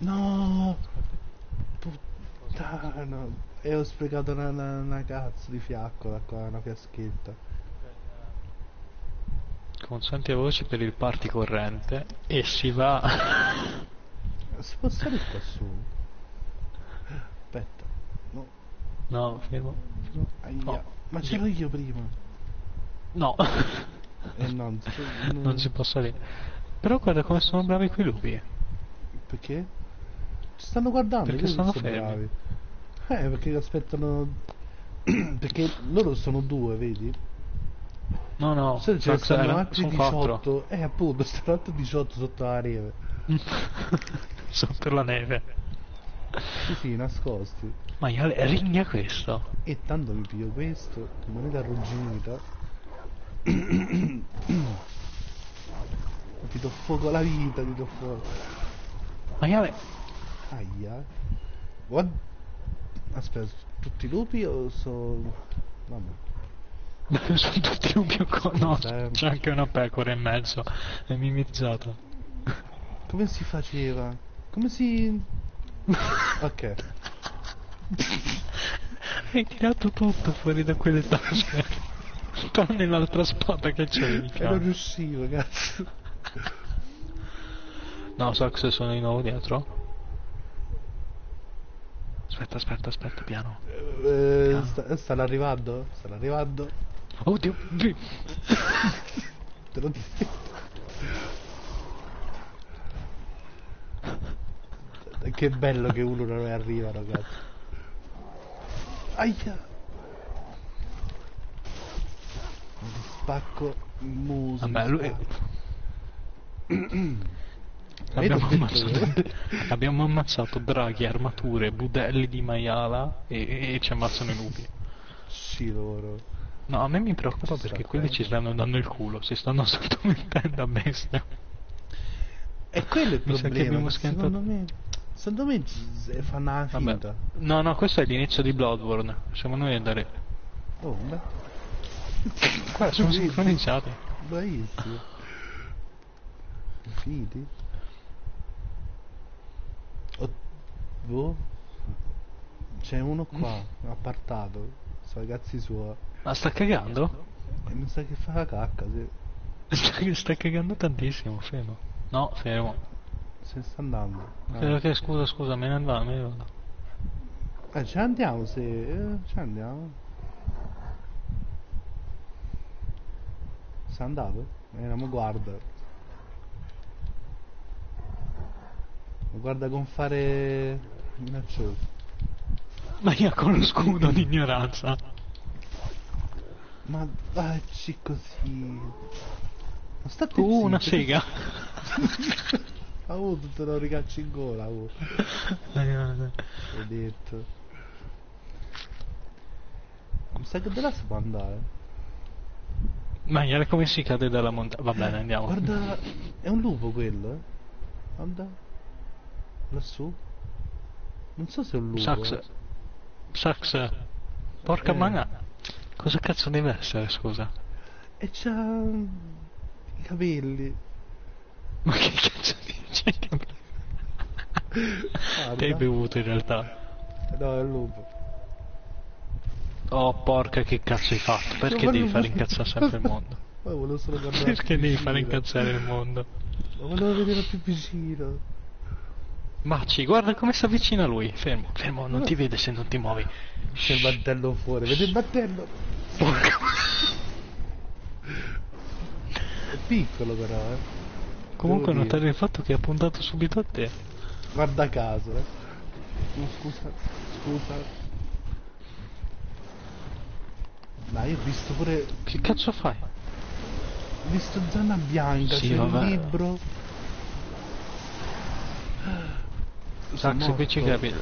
No! Puttana! E ho sprecato una, una, una cazzo di fiaccola qua, una fiaschetta. Consente voce per il party corrente e si va... Si può salire qua su? Aspetta. No. No, fermo. fermo. No. Ma c'ero io prima. No. Eh no, non- non si può salire. Però guarda come sono bravi quei lupi. Perché? Ci stanno guardando, Perché sono fermi. bravi. Eh, perché aspettano... perché loro sono due, vedi? No, no, Se ce ne stanno era- altri sono quattro. 18. Eh, appunto, stanno altri 18 sotto la neve. Sotto la neve. Sì, sì, nascosti. Ma io rigna questo. E tanto mi piglio questo, moneta arrugginita. ti do fuoco alla vita, ti do fuoco. Maiale. Aia. What? Aspetta, tutti i lupi o sono... Vabbè. sono tutti lupi o co- No, c'è anche una pecora in mezzo. È mimizzato. Come si faceva? Come si... ok. Hai tirato tutto fuori da quelle tasche. Tranne l'altra spada che c'è. E non riuscivo, cazzo. No, Sax sono di nuovo dietro. Aspetta, aspetta, aspetta, piano. Eh, sta- stanno arrivando? Stanno arrivando? Oddio, Te lo dico. Che bello che uno non arriva, ragazzi. Aia. Mi spacco il muso. Vabbè, lui... Abbiamo ammazzato, abbiamo ammazzato draghi, armature, budelli di maiala e, e ci ammazzano i lupi. Sì, loro. No, a me mi preoccupa Ci perché quelli ci stanno dando il culo, si stanno sottomettendo a bestia. E quello è il Mi problema. Secondo me, secondo me ci- fanno la finta. No, no, questo è l'inizio di Bloodborne. Siamo noi ad andare. Oh, beh. Qua sono Sì, sincronizzati. Bravissimo. Fidi? Oh, boh. C'è uno qua, appartato. Sono i cazzi suoi. Ma sta cagando? E mi sa che fa la cacca, se, Sta, sta cagando tantissimo, fermo. No, fermo. se sta andando. Credo che scusa, scusa, me ne vado, me ne vado. Eh, ce ne andiamo se... Eh, ce ne andiamo. Sei andato? Eh, mi guarda. Guarda con fare... minaccioso. Ma io con lo scudo di ignoranza. Ma vacci così. Ma state Uh, una sega. Ah, oh, te lo ricacci in gola, oh. Hai detto. Mi sa che là si può andare. Ma guarda come si cade dalla montagna. Va bene, andiamo. Guarda, è un lupo quello, eh? Guarda. Lassù. Non so se è un lupo. Sax. eh. Sax. Porca Eh. mana. Cosa cazzo deve essere, scusa? E c'ha i capelli. Ma che cazzo dici? Guarda. Che hai bevuto in realtà? No, è un lupo. Oh porca che cazzo hai fatto? Perché devi non- far incazzare sempre il mondo? Ma volevo solo guardare Perché devi far incazzare il mondo? Ma volevo vedere più vicino. Maci, guarda come si avvicina lui. Fermo, fermo, non ti vede se non ti muovi. C'è il battello fuori, vedi il battello? Porca È piccolo però, eh. Comunque Devo notare dire. il fatto che ha puntato subito a te. Guarda caso, eh. No, scusa, scusa. Dai, ho visto pure... Che cazzo fai? Ho visto Zona Bianca, Sì, c'è un libro. Sax, ci morto. capi.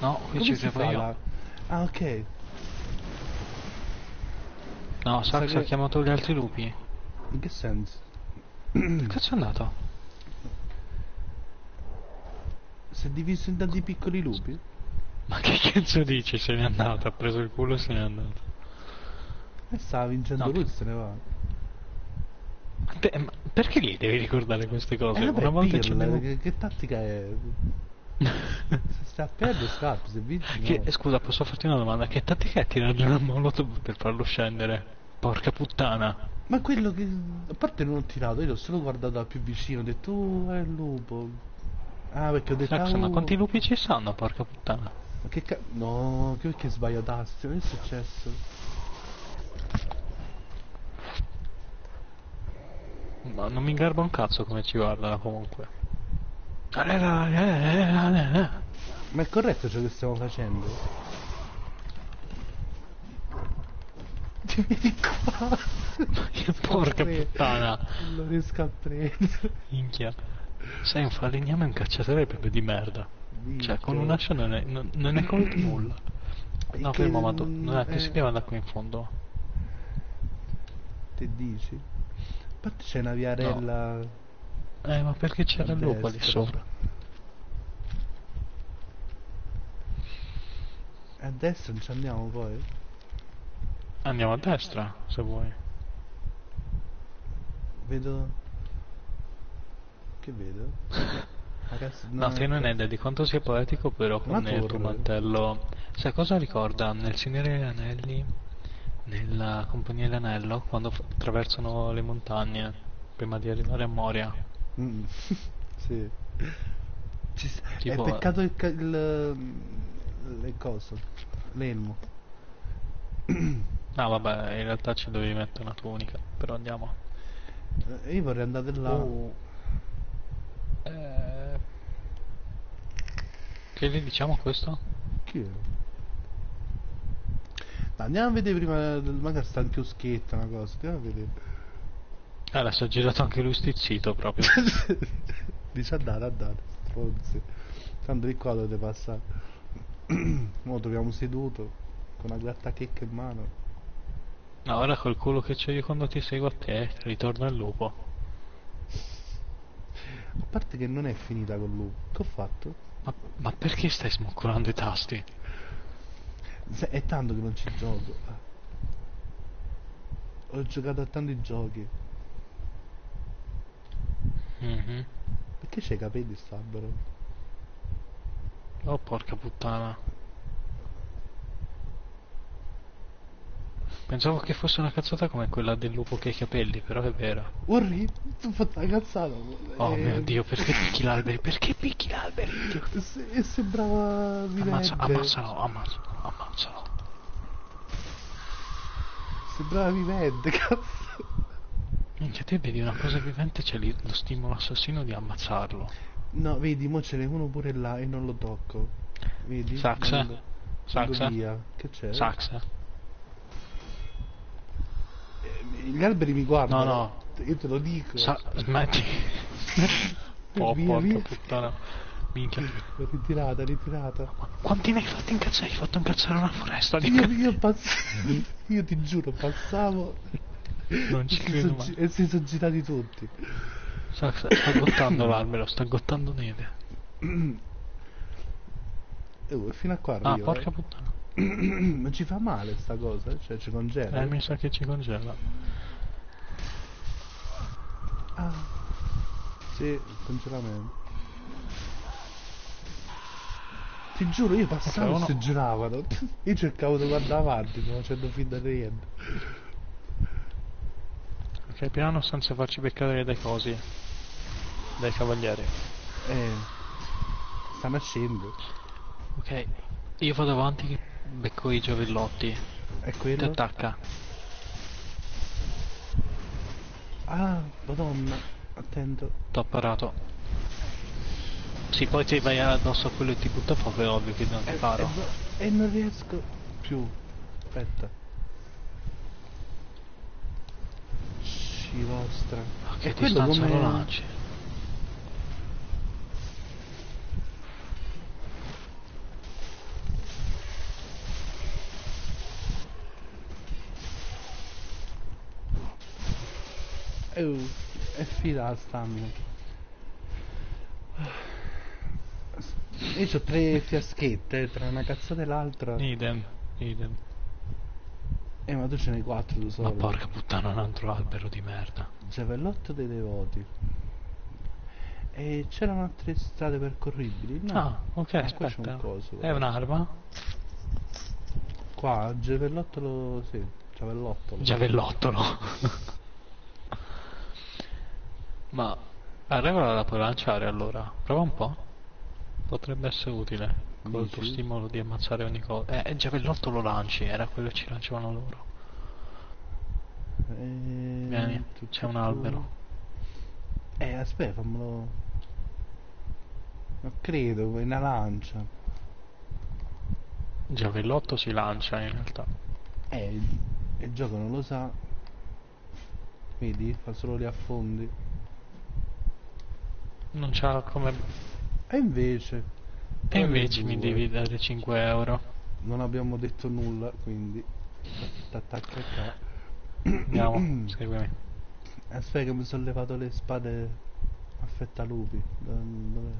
No, qui ci fa io. Ah, ok. No, Sa Sax che- ha chiamato gli altri lupi. In che senso? Che cazzo è andato? Si è diviso in tanti piccoli lupi? Ma che cazzo dici? Se n'è andato, ha preso il culo e se n'è andato. E stava vincendo No. lui se ne va. Ma perché gli devi ricordare queste cose? Eh, vabbè, Una volta pirla, abbiamo... che, che tattica è? Se stai a perdere scappi, se vinci Che- no. scusa, posso farti una domanda? Che tattica è tirare una molotov per farlo scendere? Porca puttana. Ma quello che... A parte non ho tirato, io l'ho solo guardato da più vicino, ho detto, oh, è il lupo. Ah, perché ho detto, Sax, ma oh. quanti lupi ci stanno, porca puttana? Ma che ca... No, che perché sbaglio? Che è successo? Ma non mi garba un cazzo come ci guardano comunque. Ma è corretto ciò che stiamo facendo? Ti vedi qua? Porca puttana. Non lo riesco a prendere. Minchia. Sei un falegname e un cacciatore proprio di merda. Cioè, con un ascia non è, non, non è colto nulla. No, che fermo, ma non- non è che si eh. deve andare qui in fondo. Te dici? Parte c'è una viarella... Eh, ma perché c'era lupo lì sopra? A destra non ci andiamo poi? Andiamo a destra, se vuoi. Vedo... Che vedo? Ragazzi, No, te non hai idea di quanto sia poetico però con il tuo mantello. Sai cosa ricorda? Nel Signore degli Anelli, nella Compagnia dell'Anello, quando f- attraversano le montagne prima di arrivare a Moria. Mm. sì. Ci s- Tipo- È peccato il, ca- il... Le coso. L'elmo. Ah vabbè, in realtà ci dovevi mettere una tunica, però andiamo. Eh, Io vorrei andare là. Oh. Eh... Che gli diciamo questo? Chi è? Andiamo a vedere prima, magari sta un chioschetto, una cosa. Andiamo a vedere. Eh, adesso ha girato anche lui stizzito proprio. Dice andare, andare, stronzi. Tanto di qua dovete passare. Ora troviamo seduto, con una grattachecca in mano. No, ora col culo che c'ho io quando ti seguo a te, ritorna il lupo. A parte che non è finita con lui. Che ho fatto? Ma, ma perché stai smoccolando i tasti? Se- È tanto che non ci gioco. Ho giocato a tanti giochi. Mhm. Perché c'hai i capelli stabbero? Oh porca puttana. Pensavo che fosse una cazzata come quella del lupo che ha i capelli, però è vera. Orri, ti ho fatto una cazzata. Oh Eh, mio dio, perché picchi l'albero? Perché picchi l'albero? Se- E sembrava Ammazza, vivente. ammazzalo, ammazzalo, ammazzalo. Sembrava vivente, cazzo. Minchia, te vedi una cosa vivente, c'è lì lo stimolo assassino di ammazzarlo. No, vedi, mo ce n'è uno pure là e non lo tocco. Vedi? Vado- Saxa? vado via. Che c'è? Saxa? Gli alberi mi guardano. No, no. Io te lo dico. Sa- smetti. oh, Via, porca via. puttana. Minchia. Ritirata, ritirata. Quanti ne hai fatti incazzare? Hai fatto incazzare una foresta di Io, io passavo, io ti giuro, passavo Non ci e credo mai. e si sono girati tutti. Saxa, sta gottando l'albero, sta gottando neve. Eh, fino a qua Ah, arrivo. porca eh. puttana. Non ci fa male sta cosa, cioè ci congela. Eh, mi sa che ci congela. Ah, sì, congelamento. Ti giuro, io passavo uno- e si giravano. Io cercavo di guardare avanti, non facendo finta di niente. Ok, piano senza farci beccare dai cosi. Dai cavalieri. Eh, sta nascendo. Ok, io vado avanti che becco i giovellotti. Ti quello? attacca. Ah, madonna, attento. T'ho parato. Sì, poi ti vai addosso a quello e ti butta fuoco, è ovvio che non ti E, paro. e- e non riesco più. Aspetta. Sci vostra. A che E distanza lo lanci? Eh, è fila la stamina. Io ho tre fiaschette tra una cazzata e l'altra. Idem, idem. Eh, ma tu ce n'hai quattro tu solo. Ma porca puttana, un altro albero di merda. Giavellotto dei devoti. E c'erano altre strade percorribili? No. Ah, ok, Ah, qua c'è aspetta. un coso. È un'arma? Qua, giavellottolo, sì, giavellottolo. Giavellottolo. Ma la regola la puoi lanciare allora? Prova un po'. Potrebbe essere utile. Col tuo Dici? stimolo di ammazzare ogni cosa. Eh, il giavellotto lo lanci, era quello che ci lanciavano loro. Eh, Vieni, tu- c'è un albero. Eh, aspetta, fammelo... Non credo, è una lancia. Il giavellotto si lancia in realtà. Eh, il, il gioco non lo sa. Vedi? Fa solo gli affondi. Non c'ha come... E invece... E invece mi devi dare 5 euro. Non abbiamo detto nulla, quindi... Andiamo, seguimi. Aspetta che mi sono levato le spade affettalupi. Dove- Dov'è?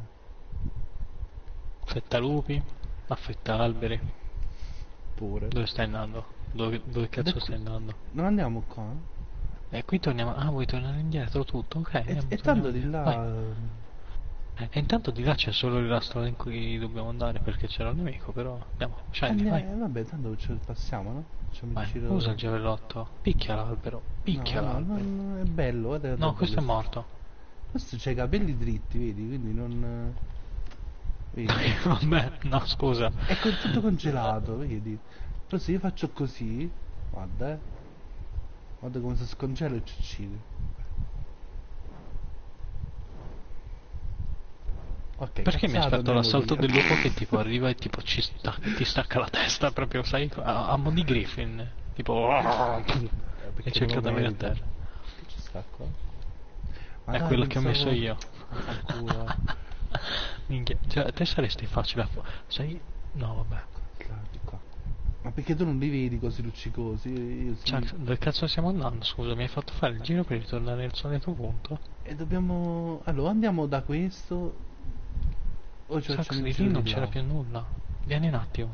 Affetta lupi, affetta alberi. Pure. Dove stai andando? Dove, dove cazzo stai andando? Non andiamo qua? E qui torniamo... Ah, vuoi tornare indietro tutto? Ok. E, e tanto di là... Vai. Eh, E intanto di là c'è solo la strada in cui dobbiamo andare perché c'era il nemico, però andiamo, scendi, eh, vai. vabbè, tanto ce passiamo, no? Facciamo il Vai, giro- usa il giavellotto, picchia l'albero, picchia no, l'albero. no, no, è bello, guarda, No, questo è bello. morto. Questo c'ha i capelli dritti, vedi? Quindi non... Vedi? Vabbè, no, scusa. è tutto congelato, vedi? Però se io faccio così, guarda, eh. Guarda come si scongela e ci uccide. Ok, Perché mi aspetto andiamo l'assalto del lupo che tipo arriva e tipo ci sta- ti stacca la testa proprio, sai, a, a di Griffin. Tipo... Perché E non lo cadavere a terra. Ci sta qua? Ma È dai, quello che ho messo io. Minchia, cioè, te saresti facile a... Sai... No, vabbè. Di. Ma perché tu non li vedi così luccicosi? Io sì. Cioè, dove cazzo stiamo andando? Scusa, mi hai fatto fare il giro per ritornare al solito punto? E dobbiamo... Allora, andiamo da questo... O ci Sax facciamo di lì non di c'era più nulla. Vieni un attimo.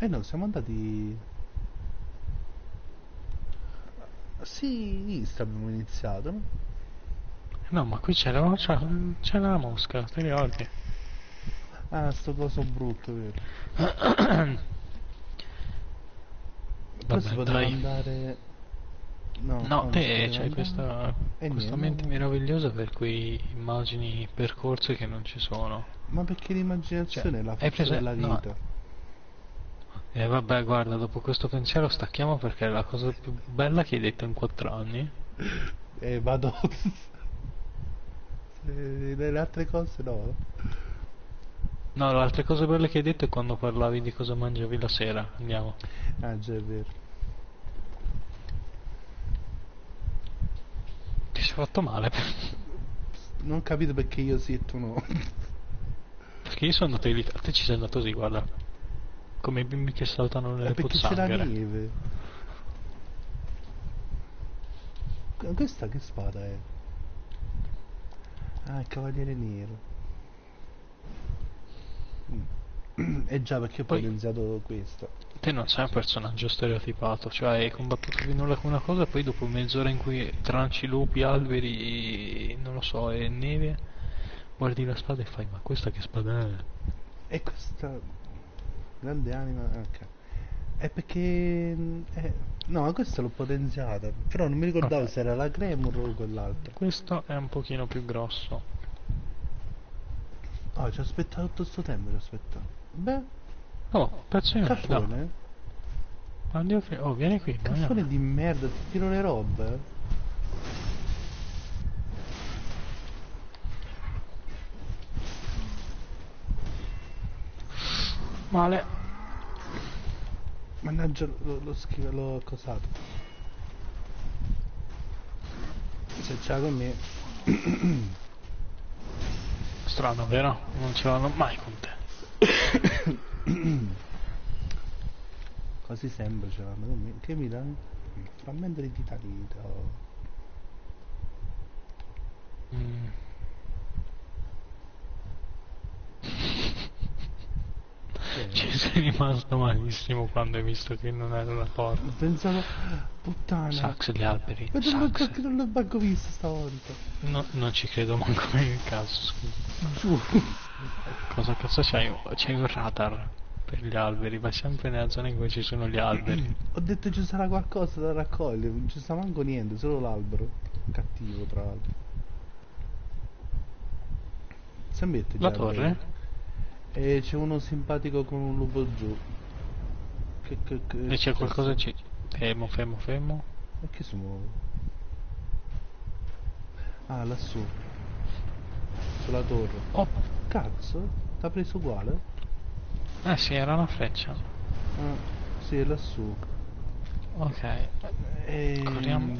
Eh no, siamo andati... Sì, abbiamo iniziato, no? No, ma qui c'era, c'era, c'era la mosca, ti ricordi? Ah, sto coso brutto, vero? Vabbè, poteva dai. andare... No, No, te c'hai questa, Eh, questa mente meravigliosa per cui immagini percorsi che non ci sono. Ma perché l'immaginazione Cioè, è la hai forza della no. vita. E vabbè, guarda, dopo questo pensiero stacchiamo perché è la cosa più bella che hai detto in quattro anni. Eh, vado... Eh, le altre cose no. No, le altre cose belle che hai detto è quando parlavi di cosa mangiavi la sera. Andiamo. Ah, già è vero. Ti sei fatto male. Non capito perché io sì e tu no. Perché io sono andato lì. A te ci sei andato così, guarda. Come i bimbi che saltano nelle perché c'è la pozzanghere. neve. Que- Questa che spada è? Ah, il cavaliere nero. Mm. Eh già, perché poi ho iniziato questo. Te non sei un personaggio stereotipato, cioè hai combattuto più nulla con una cosa e poi dopo mezz'ora in cui tranci lupi, alberi, non lo so, e neve, guardi la spada e fai, ma questa che spada è? E questa grande anima. ah, Ok. È perché. mm, eh, no, questa l'ho potenziata. Però non mi ricordavo Ok. se era la Cremor o quell'altra. Questo è un pochino più grosso. Oh, ci ho aspettato tutto sto tempo, ci ho aspettato. Beh, Oh, pezzo di caffone. Andiamo qui. Oh, vieni qui. Caffone di merda, ti tiro le robe. Male. Mannaggia, lo, lo schifo, l'ho accosato. Se c'ha con me. Strano, vero? Non ce l'hanno mai con te. Quasi sempre ce l'hanno con me. Che mi dà? Frammento di titanito. Mm. Che è? Ci sei rimasto malissimo quando hai visto che non era una porta. Ho pensato, puttana. Sax gli alberi. Ma non, Sax. l'ho- non l'ho manco visto stavolta. No, non ci credo manco nel caso, scusa. Giù. Cosa cazzo c'hai? C'hai un radar per gli alberi, vai sempre nella zona in cui ci sono gli alberi. Ho detto ci sarà qualcosa da raccogliere, non ci sta manco niente, solo l'albero. Cattivo tra l'altro. Sembra La torre? E c'è uno simpatico con un lupo giù. Che, che, che E c'è qualcosa ci... Fermo, fermo, fermo. E che si muove? Ah, lassù. Sulla torre. Oh, Cazzo, t'ha preso uguale? eh sì, era una freccia. Ah, sì, è lassù. Ok. E... Corriamo.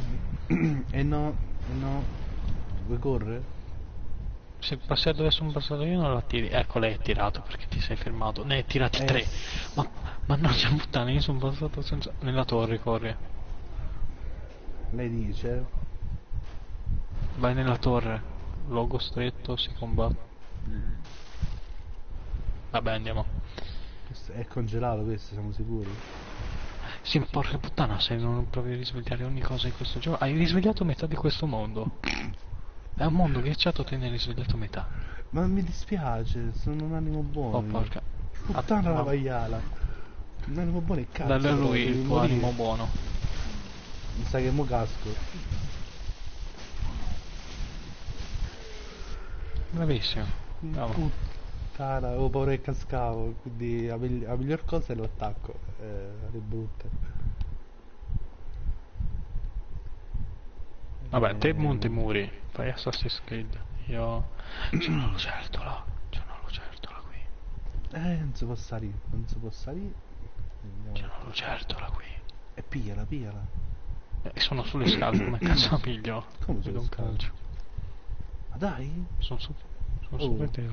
E no, e no. Vuoi correre? Se passi dove sono passato io non la tiri. Ecco, lei è tirato perché ti sei fermato. Ne hai tirati Eh, tre. sì. Ma, mannaggia puttana, io sono passato senza... Nella torre, corri. Lei dice. Vai nella torre. Logo stretto, si combatte. Vabbè, andiamo. È congelato questo, siamo sicuri? Sì, ma porca puttana, se non provi a risvegliare ogni cosa in questo gioco. Hai risvegliato metà di questo mondo. È un mondo ghiacciato, te ne hai risvegliato metà. Ma mi dispiace, sono un animo buono. Oh, porca. Puttana la Ah, maiala. Un animo buono e cazzo. Però, lui devi il tuo morire. animo buono. Mi sa che mo casco. Bravissimo. Bravo. Puttana, avevo paura che cascavo, quindi la miglior cosa è l'attacco. Eh, le brutte. Vabbè, te Eh, monti i muri, fai Assassin's Creed. Io... C'è una lucertola, c'è una lucertola qui. Eh, non si può salire, non si può salire. C'è una lucertola qui. E pigliala, pigliala. E sono sulle scale, come cazzo la piglio? Come Vedo un calcio. Ma dai? Sono su... Sono Oh. su te.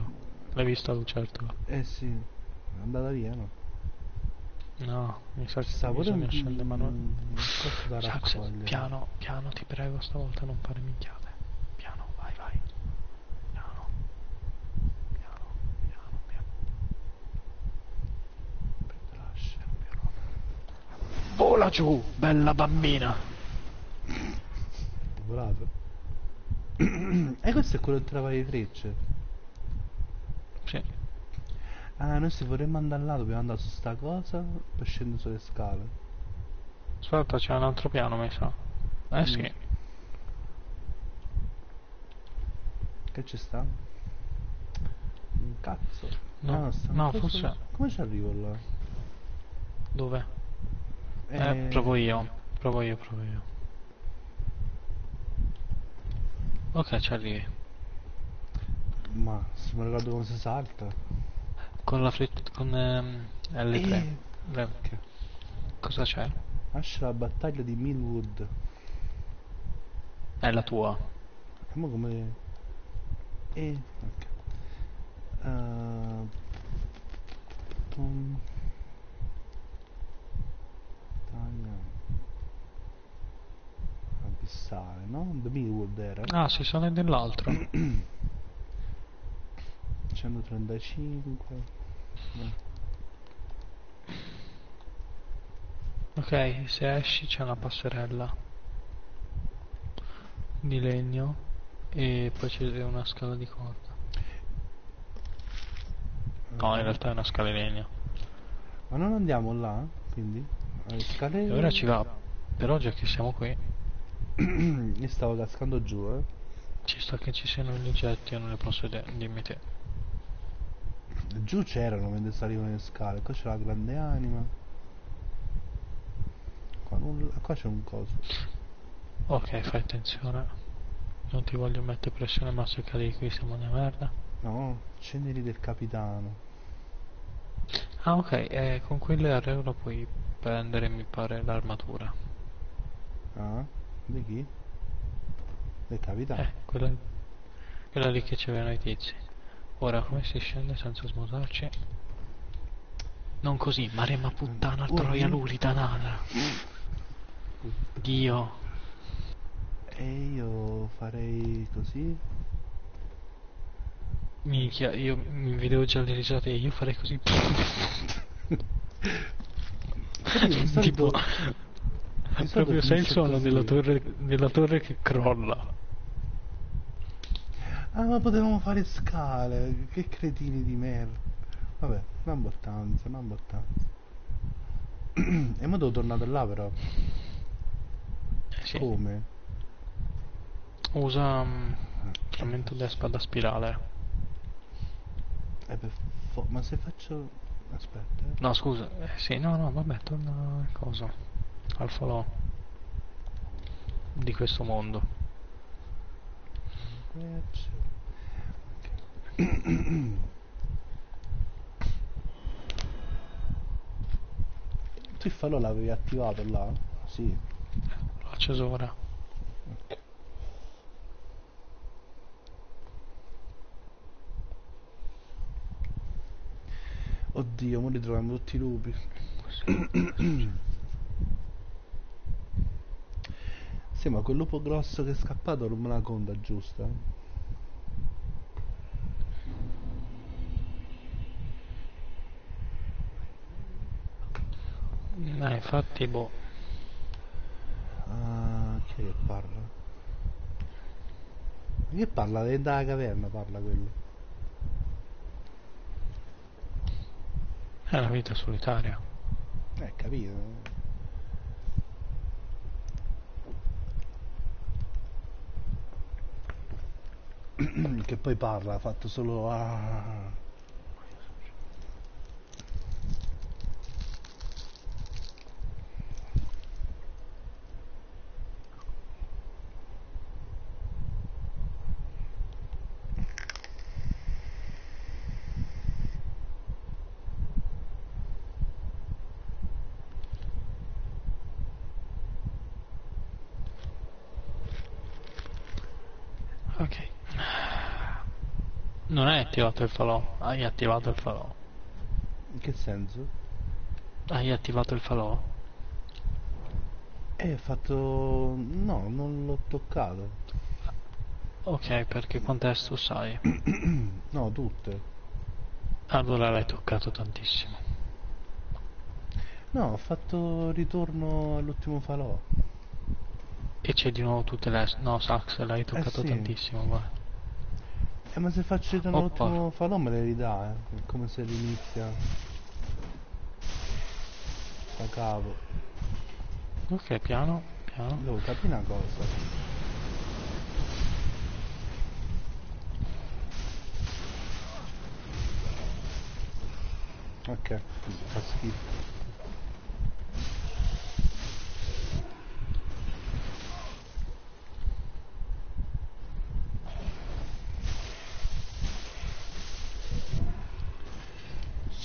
L'hai vista la lucertola? Eh sì, è andata via, no? No, mi sa che Ci sta pure bisogna scendere manuale. un coso da Sax, piano, piano, ti prego, stavolta non fare minchiate. Piano, vai, vai. Piano. Piano, piano, piano. Vola giù, bella bambina. Volato. e questo è quello che trova le frecce. Sì. Ah, noi se vorremmo andare là dobbiamo andare su sta cosa per scendere sulle scale. Aspetta, c'è un altro piano, mi sa. Eh sì. Mm. Che ci sta? Un cazzo. No, Ah, no, forse- Come ci arrivo là? Dove? Eh, provo io. Provo io, provo io. Ok, ci arrivi. Ma se mi ricordo come si salta. Con la freccia... con ehm, L3. Eh, Cosa c'è? Nasce la battaglia di Millwood. È la tua. E mo come... E... ok. Uh, pum. Battaglia... Abissale, no? The Millwood era. Ah, si sono nell'altro. 135. no. Ok, se esci c'è una passerella di legno e poi c'è una scala di corda. No, in realtà è una scala di legno. Ma non andiamo là, quindi? Alle scale... E ora ci va. Però già che siamo qui, Io stavo cascando giù, eh. ci sta che ci siano gli oggetti, io non ne posso vedere. Dimmi te. Giù c'erano mentre salivano le scale, qua c'è la grande anima. Qua, nulla- qua c'è un coso. Ok, fai attenzione. Non ti voglio mettere pressione, ma se cadi qui siamo nella merda. No, ceneri del capitano. Ah, ok, e con quelle a euro puoi prendere, mi pare, l'armatura. Ah? Di chi? Del capitano. Eh, quella, quella lì che c'erano i tizi. Ora come si scende senza smutarci? Non così, maremma puttana, Uh, troia lurida nada. Dio. E io farei così. Minchia, io mi vedevo già le risate e io farei così. Tipo, solito proprio sei il suono della torre, della torre che crolla. Ah, ma potevamo fare scale. Che cretini di merda. Vabbè, non importanza, non importanza. e mo devo tornare là però. Sì. Come? Usa mm, frammento della spada spirale. Eh, per fo- ma se faccio... Aspetta. eh. No, scusa. Eh, sì, no, no, vabbè, torna al coso. Al falò. Di questo mondo. Falò l'avevi attivato là? Sì. L'ho acceso ora. Ok. Oddio, ora ritroviamo tutti i lupi. Sì, ma quel lupo grosso che è scappato non me la conta, giusta? Eh, infatti, boh. Ah, chi è che parla? Che parla? Dentro la caverna parla quello. È la vita solitaria. Eh, capito. Che poi parla, ha fatto solo ah. Ok. Non hai attivato il falò. Hai attivato il falò. In che senso? Hai attivato il falò? Eh, ho fatto... no, non l'ho toccato. Ok, perché contesto sai. no, tutte. Allora l'hai toccato tantissimo. No, ho fatto ritorno all'ultimo falò. E c'è di nuovo tutte le... No, Sax, l'hai toccato sì. tantissimo, guarda. Eh, ma se faccio Oh, all'ultimo falò me le ridà, eh. È come se rinizia. Da capo. Ok, piano, piano. Devo capire una cosa. Ok, fa schifo.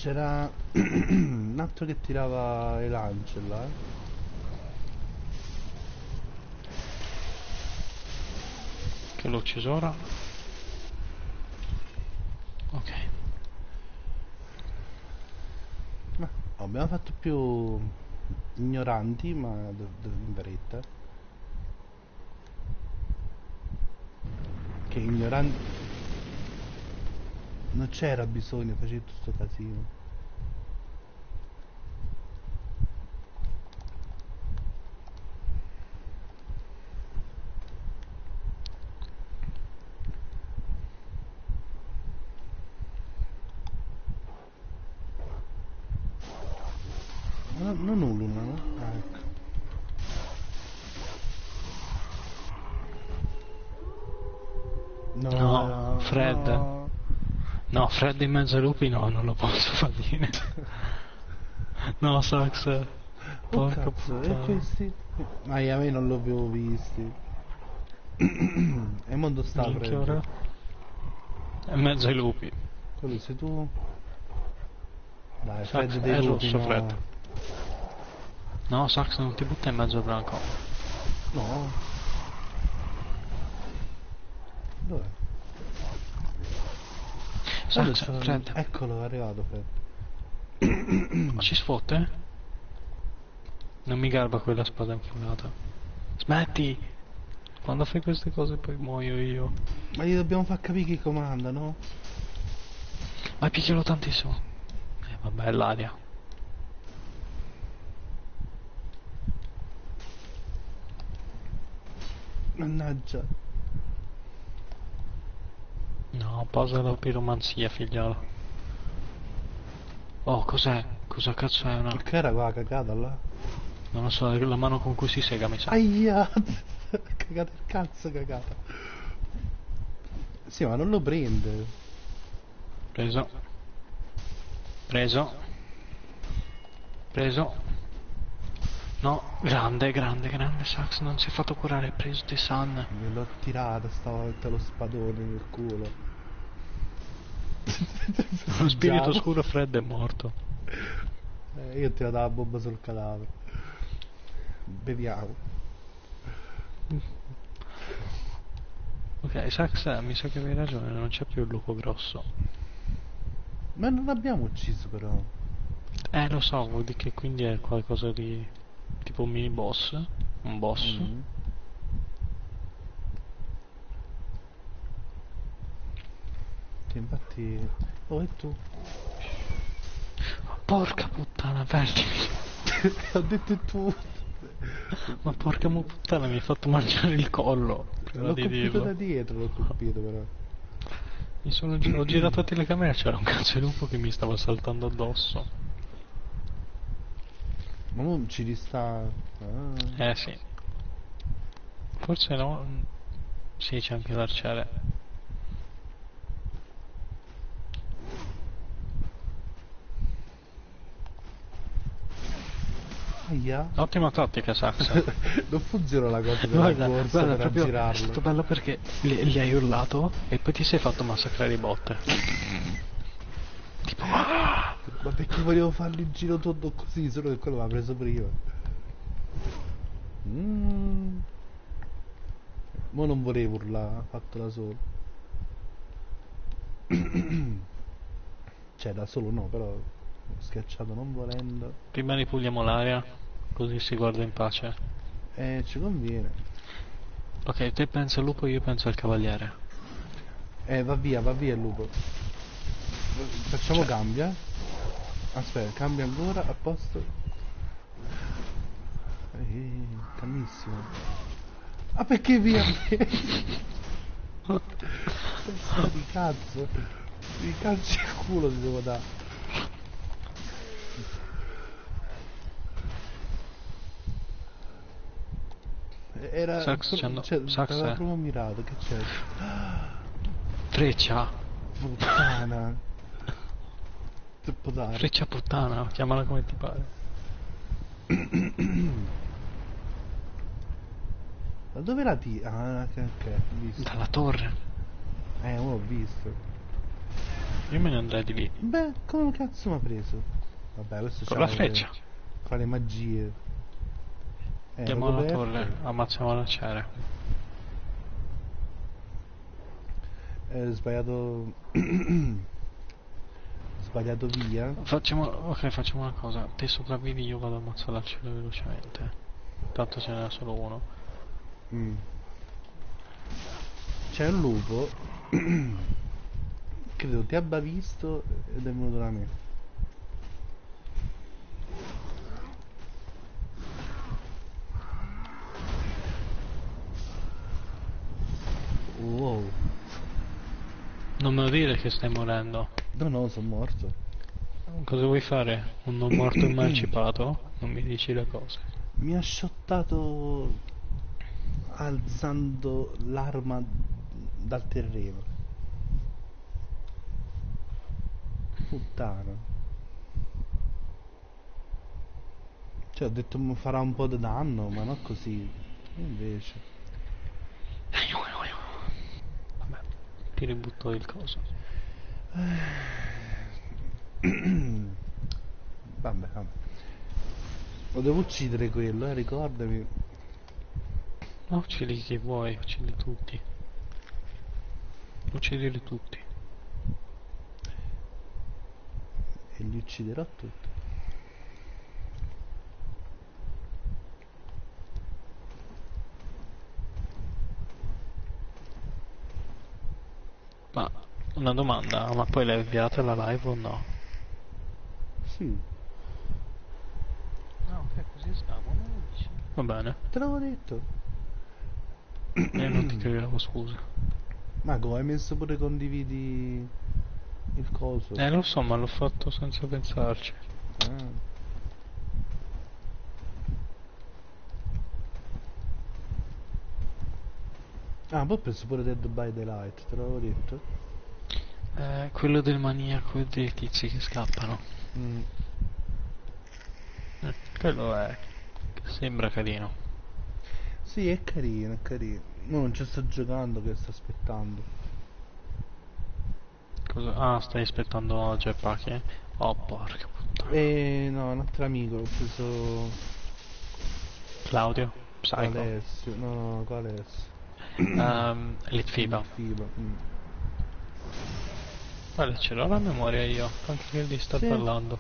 C'era un altro che tirava le lance là, eh. Che l'ho ucciso ora. Ok. Ma abbiamo fatto più ignoranti, ma in veretta. Che ignoranti. Non c'era bisogno, facevi tutto sto casino. No, non ulula, no? Ah, ecco. No, No, Fred. no. No, Fred in mezzo ai lupi no, non lo posso far dire. No, Sax. Oh, Porca cazzo, e puttana. questi? Ma io a me non li avevo visti. e mondo sta Fred? in mezzo ai lupi. Quello sei tu? Dai, Sax, Fred è dei lupi, rosso, no. Fred. No, Sax non ti butta in mezzo al branco. No. Dov'è? Salve, ah, sono... Fred. Eccolo, è arrivato Fred. Ma ci sfotte? Non mi garba quella spada impugnata. Smetti! Quando fai queste cose poi muoio io. Ma gli dobbiamo far capire chi comanda, no? Ma picchialo tantissimo. Eh, vabbè, l'aria. Mannaggia. No, pausa la piromanzia, figliolo. Oh, cos'è? Cosa cazzo è una... Che era quella cagata là? Non lo so, la mano con cui si sega, mi sa. Aia! cagata il cazzo, cagata. Sì, ma non lo prende. Preso. Preso. Preso. No, grande, grande, grande Sax, non si è fatto curare, preso The Sun. Me l'ho tirata stavolta lo spadone nel culo. Lo spirito Già. scuro freddo è morto. Eh, io ho tirato la bomba sul cadavere. Beviamo. Ok, Sax, mi sa che avevi ragione, non c'è più il lupo grosso. Ma non l'abbiamo ucciso però. Eh, lo so, vuol dire che quindi è qualcosa di... tipo un mini boss? Un boss? Mm. Che infatti... Oh, e tu? Porca puttana, perdimi. ho detto tu. Ma porca puttana, mi hai fatto mangiare il collo. L'ho di colpito da dietro, l'ho colpito però. Mi sono gi- ho girato la telecamera c'era un cazzo lupo che mi stava saltando addosso. Ma non ci rista... Ah. Eh sì. Forse no. Sì, c'è anche l'arciere. Aia. Ottima tattica, Sax. non funziona la cosa della guarda, corsa guarda, per proprio è aggirarlo. stato bello perché gli, gli hai urlato e poi ti sei fatto massacrare i botte. tipo, "Ah!" Ma perché volevo fargli il giro tondo così, solo che quello l'ha preso prima. Mm. Mo non volevo urlare, ha fatto da solo. cioè da solo no, però schiacciato non volendo. prima ripuliamo l'area, così si guarda in pace. Eh, ci conviene. Ok, te pensa al lupo, io penso al cavaliere. Eh, va via, va via il lupo. Facciamo Cioè- cambia. Aspetta, cambia ancora, a posto. Eh, calmissimo. Ah, perché via? di cazzo. Di calci il culo ti devo dare. Era Sax, c'hanno- Sax aveva è- proprio mirato, che c'è? Freccia! Puttana. Troppo tardi. Freccia puttana, chiamala come ti pare. Ma dove la ti? Ah, ok, ok, ho visto. Dalla torre. Eh, ho visto. Io me ne andrei di lì. Beh, come cazzo mi ha preso? Vabbè, questo Con c'ha la freccia. Fa le magie. Andiamo alla torre, ammazziamo l'arciere. Eh, sbagliato... sbagliato via. Facciamo, ok, facciamo una cosa. Te sopravvivi, io vado a ammazzare l'arciere velocemente. Tanto ce n'era solo uno. Mm. C'è un lupo. Credo ti abbia visto ed è venuto da me. Wow. Non me lo dire che stai morendo. No, no, sono morto. Cosa vuoi fare? Un non morto emancipato? Non mi dici le cose. Mi ha shottato alzando l'arma dal terreno. Puttana. Cioè ho detto mi farà un po' di danno, ma non così. Invece. Ti ributto il coso. Vabbè, vabbè. Lo devo uccidere quello, eh, ricordami. Ma uccidi chi vuoi, uccidi tutti. Uccidili tutti. E li ucciderò tutti. Ma una domanda, ma poi l'hai avviata la live o no? Sì, Ah ok, così stavo, non lo dici. Va bene. te l'avevo detto. Io non ti credevo, scusa. Ma come hai messo pure condividi il coso? Eh, lo so, ma l'ho fatto senza pensarci. Ah. Ah, poi ho preso pure Dead by Daylight, te l'avevo detto? Eh, quello del maniaco e dei tizi che scappano. Mm. Eh, quello è... Sembra carino. Sì, è carino, è carino. Ma non ci sto giocando che sto aspettando. Cosa... Ah, stai aspettando Jetpack, eh? Oh, porca puttana. E no, un altro amico, ho preso Claudio? Psycho? Alessio, no, no, Alessio. Um, Litfiba. Fiba. mm. Guarda, ce l'ho la memoria io, anche che lì sta Sì. parlando.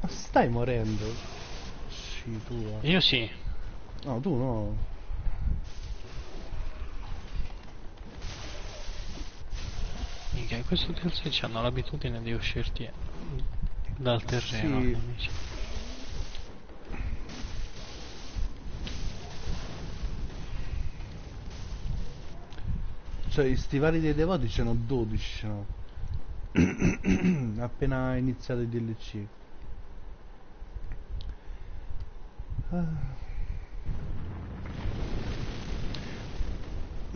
Ma stai morendo? Sì, tu. eh. Io sì. No, tu no. Mica, questo DLC hanno l'abitudine di uscirti dal terreno, Sì. Cioè, i stivali dei devoti ce n'ho 12, ce n'ho. Appena iniziato il DLC. Ah.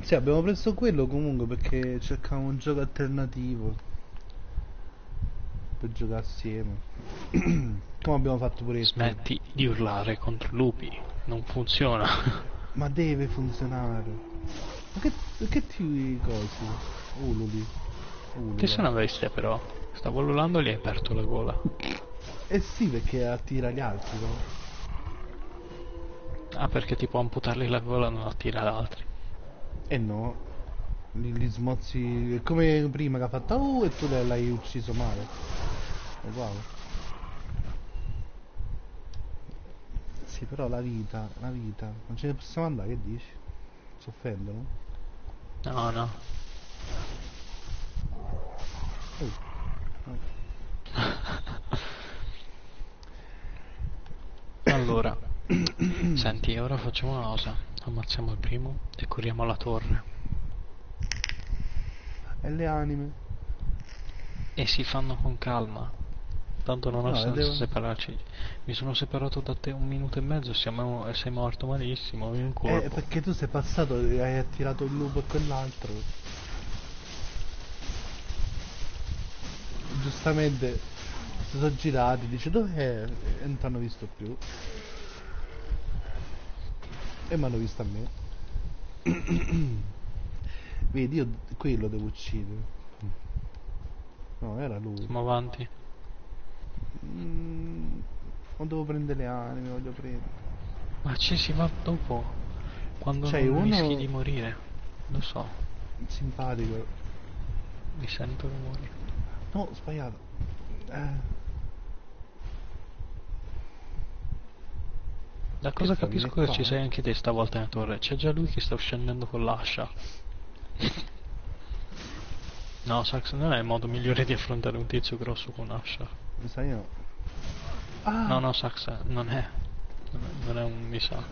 Sì, abbiamo preso quello comunque perché cercavamo un gioco alternativo per giocare assieme. Come abbiamo fatto pure. Smetti di urlare contro lupi, non funziona. Ma deve funzionare. Ma che, che ti cosi? Ululi. Ulula. Che se ne aveste però? Stavo ululando e gli hai aperto la gola. Eh sì, perché attira gli altri, no? Ah, perché ti può amputarli la gola e non attira ad altri. Eh no. Li, li smozzi. Come prima che ha fatto oh e tu l'hai- ucciso male. È uguale. Sì, però la vita, la vita. Non ce ne possiamo andare, che dici? Si offendono? No, no. Oh. Allora, senti, ora facciamo una cosa. Ammazziamo il primo e corriamo alla torre. E le anime? E si fanno con calma. Tanto non ha No, senso devo- separarci. Mi sono separato da te un minuto e mezzo siamo, e sei morto malissimo in Eh, colpo. perché tu sei passato e hai attirato il lupo e quell'altro. Giustamente si sono girati, dice dov'è? E non ti hanno visto più. E mi hanno visto a me. Vedi, io quello devo uccidere. No, era lui. Andiamo avanti. Mm, non devo prendere le anime, voglio prendere. Ma ci si va dopo. Quando C'hai non uno- rischi di morire. Lo so, Simpatico. mi sento rumori. No, sbagliato. Eh. Da cosa capisco che ci sei eh? anche te stavolta in torre. C'è già lui che sta scendendo con l'ascia. No, Sax non è il modo migliore di affrontare un tizio grosso con un'ascia. Mi sa io. Ah! No, no, Sax non è. Non è, non è un mi sa.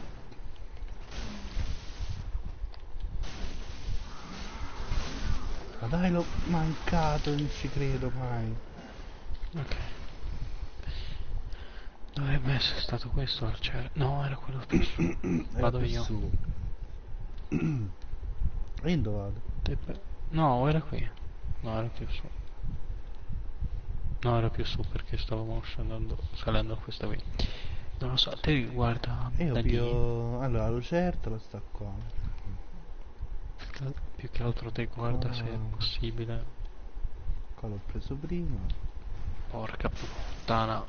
Ma dai, l'ho mancato, non ci credo mai. Ok. Dovrebbe essere stato questo l'arciere. No, era quello più su. Vado più io. Io dove vado? Te pe- No, era qui. No, era più su. No, era più su perché stavamo scendendo, salendo questa qui. Non lo so, te guarda io più... Allora, la lucertola sta qua. Più che altro te guarda se è Ah. possibile. Qua l'ho preso prima. Porca puttana.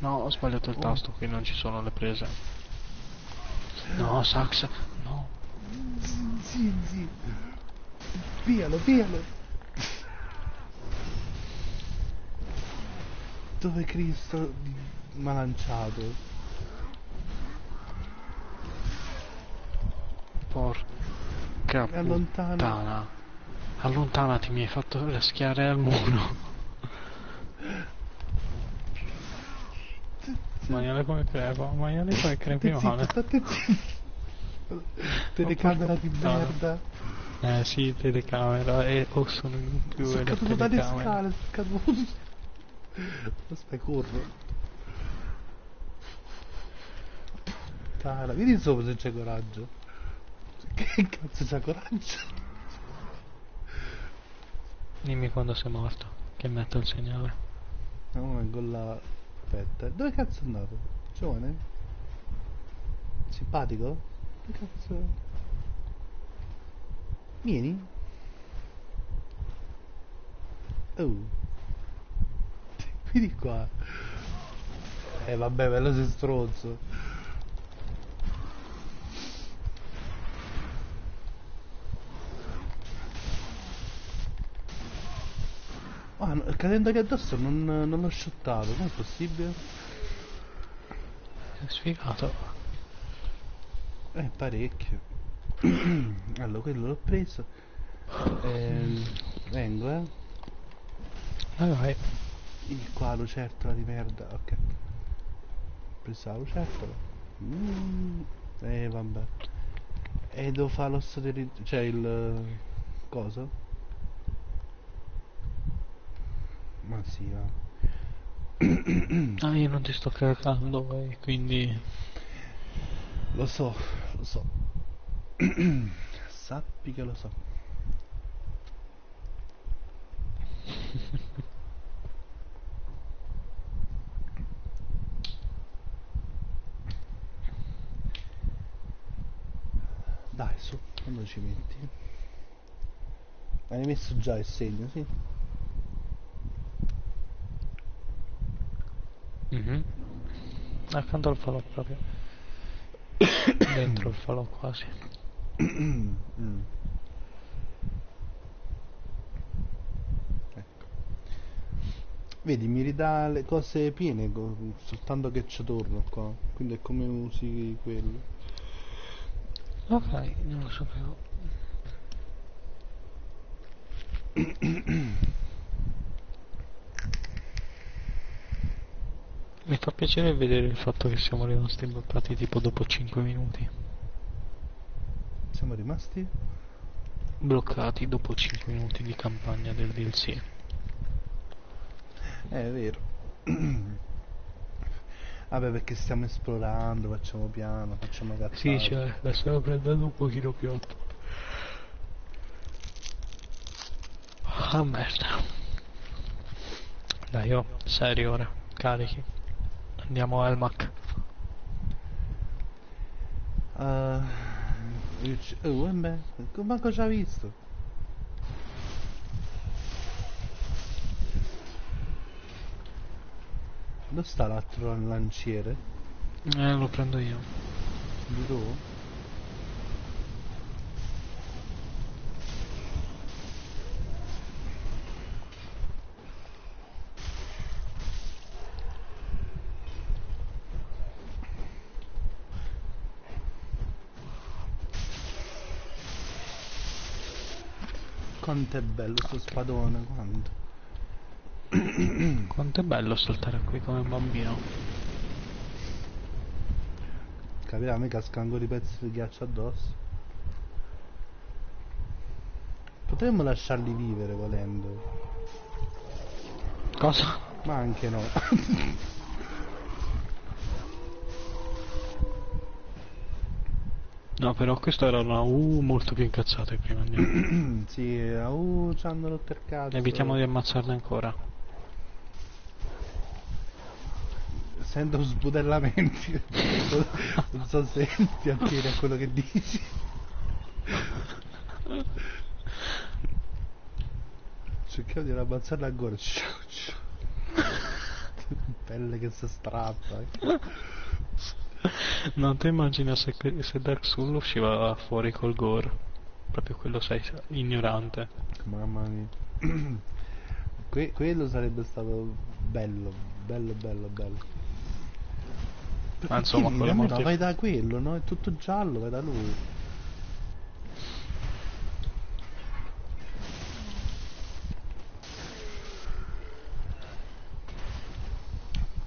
No, ho sbagliato il Oh. tasto, qui non ci sono le prese. No, Sax, no. Sì, sì. Pialo, pialo. Dove Cristo mi ha lanciato? Porca È lontano. puttana. Allontanati, mi hai fatto raschiare al muro. Maiale come crepa, maiale come crepi State zitto, state zitto. Telecamera di merda. Eh sì, telecamera, e o sono in più Sono caduto dalle scale, sono caduto. Aspetta, corro. Cara, vieni sopra se c'è coraggio. Che cazzo c'ha coraggio? Dimmi quando sei morto, che metto il segnale. No, vengo là. Aspetta, dove cazzo è andato? Giovane? Simpatico? Che cazzo? Vieni? Oh. Vieni qua. Eh vabbè, bello sei stronzo. Ah, no, cadendogli addosso non, non l'ho shottato, com'è possibile? È sfigato. Eh, parecchio. allora, quello l'ho preso. Ehm, vengo, eh. Vai vai. Il qua lucertola di merda, ok. Ho preso la lucertola. Mm, eh, vabbè. E devo fare lo satellite, cioè il... eh, Coso? Ma sì, va. Ah, io non ti sto caricando, e quindi... Lo so, lo so. Sappi che lo so. Dai, su, quando ci metti? Hai messo già il segno, sì? Mhm. Accanto al falò proprio. Dentro il falò quasi. Mm. Ecco. Vedi, mi ridà le cose piene soltanto che ci torno qua. Quindi è come usi quello. Ok, non lo sapevo. Mi fa piacere vedere il fatto che siamo rimasti bloccati tipo dopo 5 minuti. Siamo rimasti? Bloccati dopo 5 minuti di campagna del DLC. Eh, è vero. Vabbè, perché stiamo esplorando, facciamo piano, facciamo cazzate. Sì, cioè, la stiamo prendendo un pochino piotto. Ah, merda. Dai, oh, serio ora. Carichi. Andiamo a Elmac. Ah, io ci- oh, eh beh, manco ci ha visto. Dove sta l'altro lanciere? Eh, lo prendo io. Di tu? Quanto è bello sto spadone, quanto. Quanto è bello saltare qui come bambino. Capirà, a me casca ancora i pezzi di ghiaccio addosso. Potremmo lasciarli vivere volendo, Cosa? ma anche no. No, però questa era una U molto più incazzata prima andiamo. sì, uh, ci hanno rotto il cazzo. Evitiamo di ammazzarle ancora. Sento sbudellamenti. non so se ti attieni a quello che dici. Cerchiamo di ammazzarla ancora. Ciao, ciao. Pelle che si strappa. Eh. No, tu immagina se, se Dark Soul usciva fuori col gore. Proprio quello sei ignorante. Mamma mia. Que- quello sarebbe stato bello, bello, bello, bello. Ma insomma, Perché quello no, morti- vai da quello, no? È tutto giallo, vai da lui.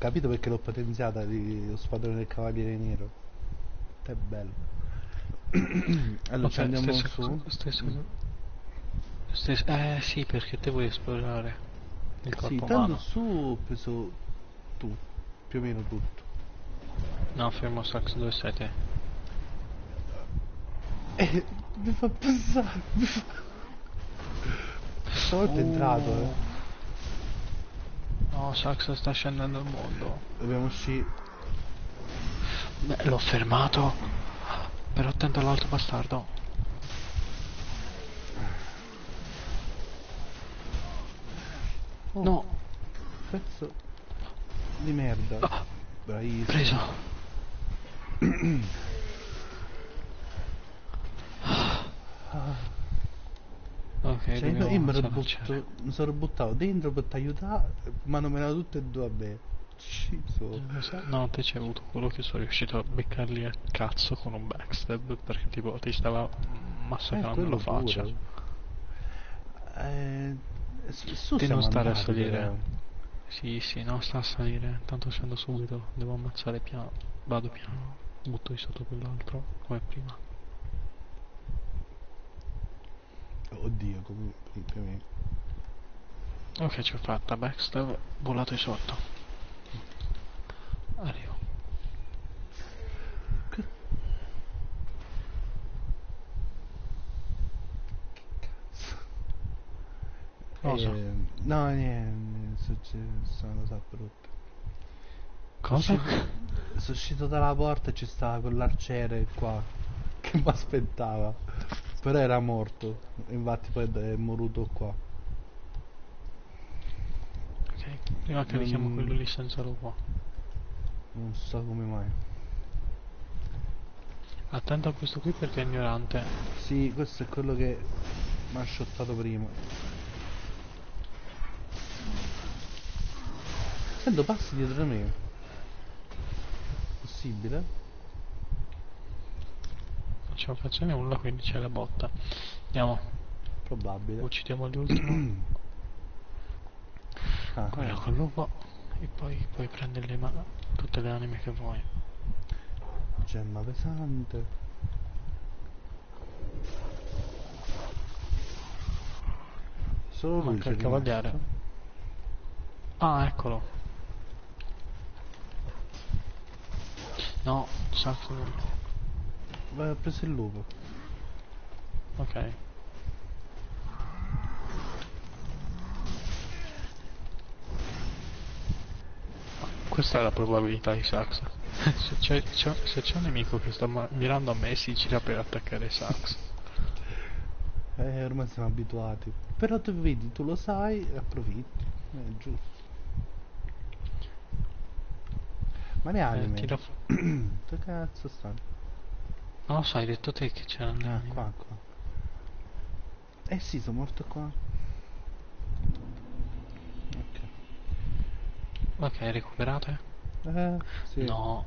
Capito perché l'ho potenziata di lo squadrone del Cavaliere Nero. È bello. allora ci Ok, andiamo stessa su. cosa. Stessa- eh sì, perché te vuoi esplorare il Sì, corpo tanto umano. su ho preso tu, più o meno tutto. No, fermo Sax, dove sei te? Eh, mi fa pensare. Mi fa... Stavolta è entrato, eh. No, Sax sta scendendo il mondo. Dobbiamo uscire. Beh, l'ho fermato. Però attento all'altro bastardo. Oh, No, Pezzo di merda. Ah. Bravissimo. preso. Ok, Cioè, io mi, ero avanzare. butto- mi sono buttato dentro per ti aiutare, ma non me ne tutte e due a me. Sciso. No, te c'è avuto quello che sono riuscito a beccarli a cazzo con un backstab perché tipo ti stava massacrando quello la faccia. pure. Eh, su, su non stare a salire. però. Sì, sì, no, sta a salire. Tanto scendo subito. Devo ammazzare piano. Vado piano. Butto di sotto quell'altro come prima. Oddio, come più o meno. Ok, ce l'ho fatta. Backstab, volato di sotto. Arrivo. Che Cosa? Eh, no, niente, sono andato a brutto. Cosa? Sono uscito dalla porta e ci stava quell'arciere qua che mi aspettava. Però era morto. Infatti poi è moruto qua. Ok, prima che richiamo Mm. quello lì senza lupo. Non so come mai. Attento a questo qui perché è ignorante. Sì, questo è quello che mi ha shottato prima. Sento passi dietro di me. Possibile? Non ce la faccio nulla, quindi c'è la botta. Andiamo. Probabile. Uccidiamo l'ultimo. Ah, Quello col lupo. E poi puoi prendere le tutte le anime che vuoi. gemma pesante. Solo Manca il cavaliere. Ah, eccolo. No, sacco. Vai, ha preso il lupo. Ok. Questa è la probabilità di Sax. se c'è, un nemico che sta mirando a me si gira per attaccare Sax. Eh, ormai siamo abituati. Però tu vedi, tu lo sai e approfitti. È giusto. Ma Eh, anime? tira fu- Che cazzo stanno? Non lo so, hai detto te che c'erano le Ah, anime. qua, qua. Eh sì, sono morto qua. Ok. Ok, recuperate? Eh, sì. No.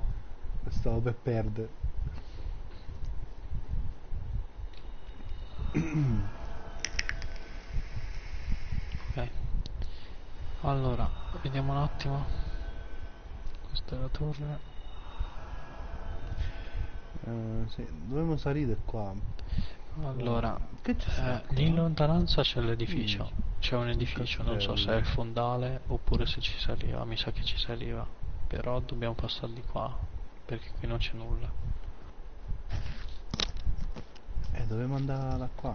Stavo per perdere. Ok. Allora, vediamo un attimo. Questa è la torre. Eh, sì, dovremmo salire qua. Allora, Che c'è eh, lì in lontananza c'è l'edificio. C'è un edificio, non so se è il fondale oppure se ci saliva. Mi sa che ci saliva. Però dobbiamo passare di qua. Perché qui non c'è nulla. Eh, dovremmo andare da qua.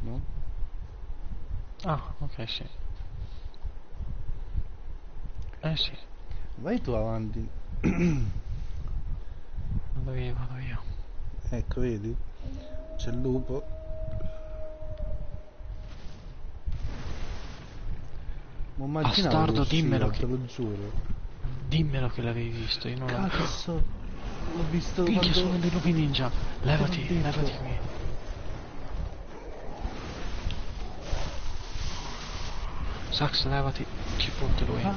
No? Ah, ok, sì. Eh sì, Vai tu avanti. vado io, vado io. ecco, vedi? C'è il lupo. Ma immaginavo Bastardo, che dimmelo te che- lo giuro. Dimmelo che l'avevi visto, io non l'avevo Cazzo! L'ho visto Minchia, quando... sono dei lupi ninja. Levati, Te levati qui. Sax, levati. Ci fotte lui. Ah,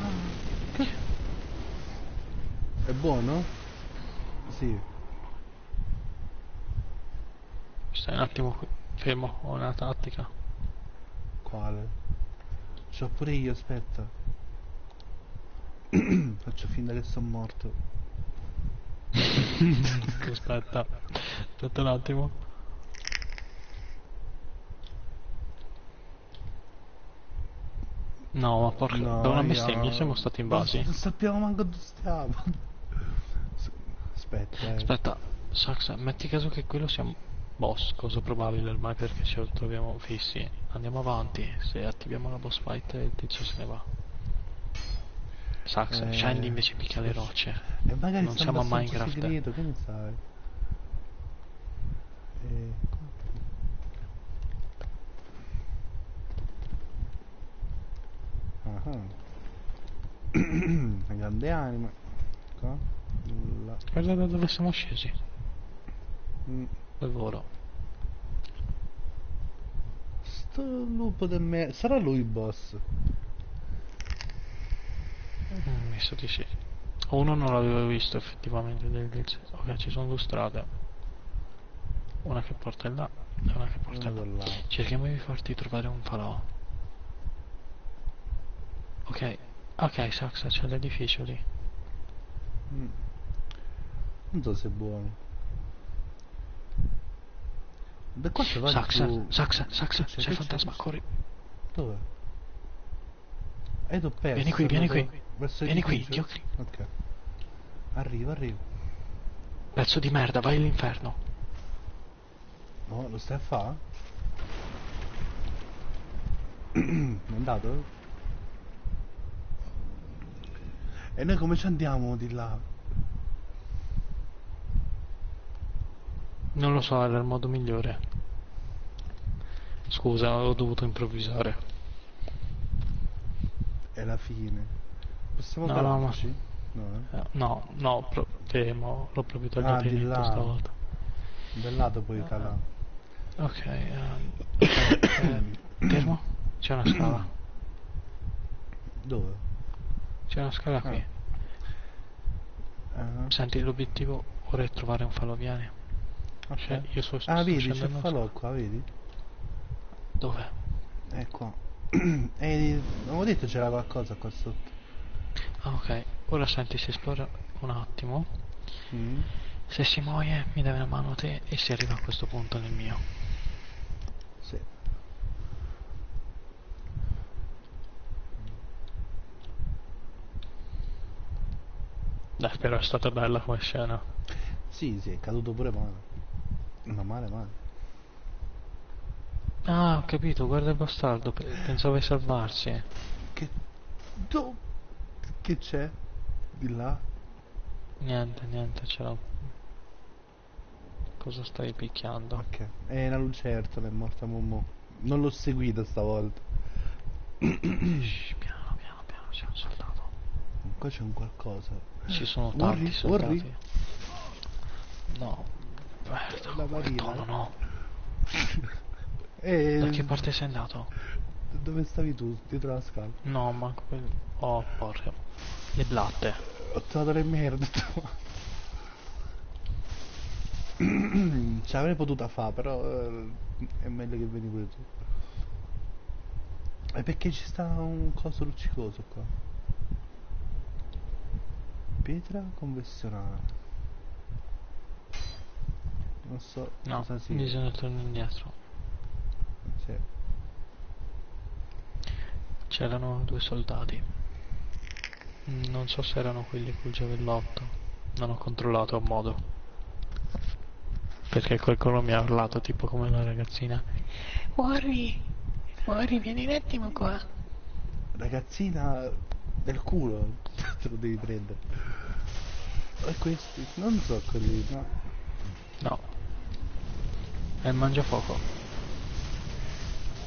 che... È buono? Sì. Stai un attimo qui. Fermo, ho una tattica. Quale? C'ho pure io, aspetta. Faccio finta che sono morto. Aspetta, aspetta un attimo. No, ma porca, No, da una bestemmia siamo stati invasi. Non sappiamo manco dove stiamo. Aspetta, eh. Aspetta, Sax, metti caso che quello sia un boss, cosa probabile ormai perché ce lo troviamo fissi. Andiamo avanti, se attiviamo la boss fight il tizio se ne va. Sax, Eh, scendi invece picchia le rocce. E magari non siamo a Minecraft. segreto, che ne sai? Eh, Ah. Grande anima. Qua. Là. Guarda da dove siamo scesi, Mm. volo. Sto lupo del me... Sarà lui il boss? Mm, mi sa di sì. Uno non l'avevo visto effettivamente del del- Ok, ci sono due strade. Una che porta in là e una che porta in là. là. Cerchiamo di farti trovare un falò. Ok, ok Saxa, c'è l'edificio lì. Mm. Non so se è buono. Da qua di Saxa, più. Saxa, Saxa, c'è il fantasma, corri. Dove? Ed ho perso. Vieni qui, vieni qui. Verso Vieni qui, l'edificio? Dio Ok. Arrivo, arrivo. Pezzo di merda, vai all'inferno. No, lo stai a fa? è andato? E noi come ci andiamo di là? Non lo so, era il modo migliore. Scusa, ho dovuto improvvisare. È la fine. Possiamo No, no, ma-? No, eh? Eh, No, no, pro- fermo, l'ho proprio tagliato Ah, di là. stavolta. Del lato poi cala. Ok, ehm, eh, fermo? C'è una scala. Dove? C'è una scala qui. Ah. Senti, l'obiettivo ora è trovare un falò, vieni. Ok. Cioè, io sto Ah, vedi, c'è il su- falò qua, vedi? Dove? Qua. e avevo detto c'era qualcosa qua sotto. Ah, ok. Ora senti, si esplora un attimo. Mm. Se si muove, mi dai una mano te e si arriva a questo punto nel mio. Sì. Dai, però è stata bella come scena. Sì, sì, è caduto pure male. Ma male, male. Ah, ho capito, guarda il bastardo, pe- pensava di salvarsi. Che... Do... Che c'è? Di là? Niente, niente, c'era... Cosa stai picchiando? Ok. È una lucertola, è morta Momo. Non l'ho seguita stavolta. Shh, piano, piano, piano, c'è un soldato. Qua c'è un qualcosa. Ci sono tanti Worry, soldati. No, merda, La marina. tono no. E... Da che parte sei andato? Dove stavi tu? Dietro la scala. No, manco quel... Oh, porca. Le blatte. Ho trovato le merde. Ce l'avrei potuta fare, però eh, è meglio che veni pure tu. È perché ci sta un coso luccicoso qua. Pietra convessionale. Non so No, cosa sia. bisogna tornare indietro. Sì. C'erano due soldati. Non so se erano quelli col giavellotto. Non ho controllato a modo. Perché qualcuno mi ha urlato tipo come una ragazzina. Worry! Worry, vieni un attimo qua. Ragazzina del culo, te lo devi prendere. E questi? Non so quelli, no. No. È il mangiafuoco.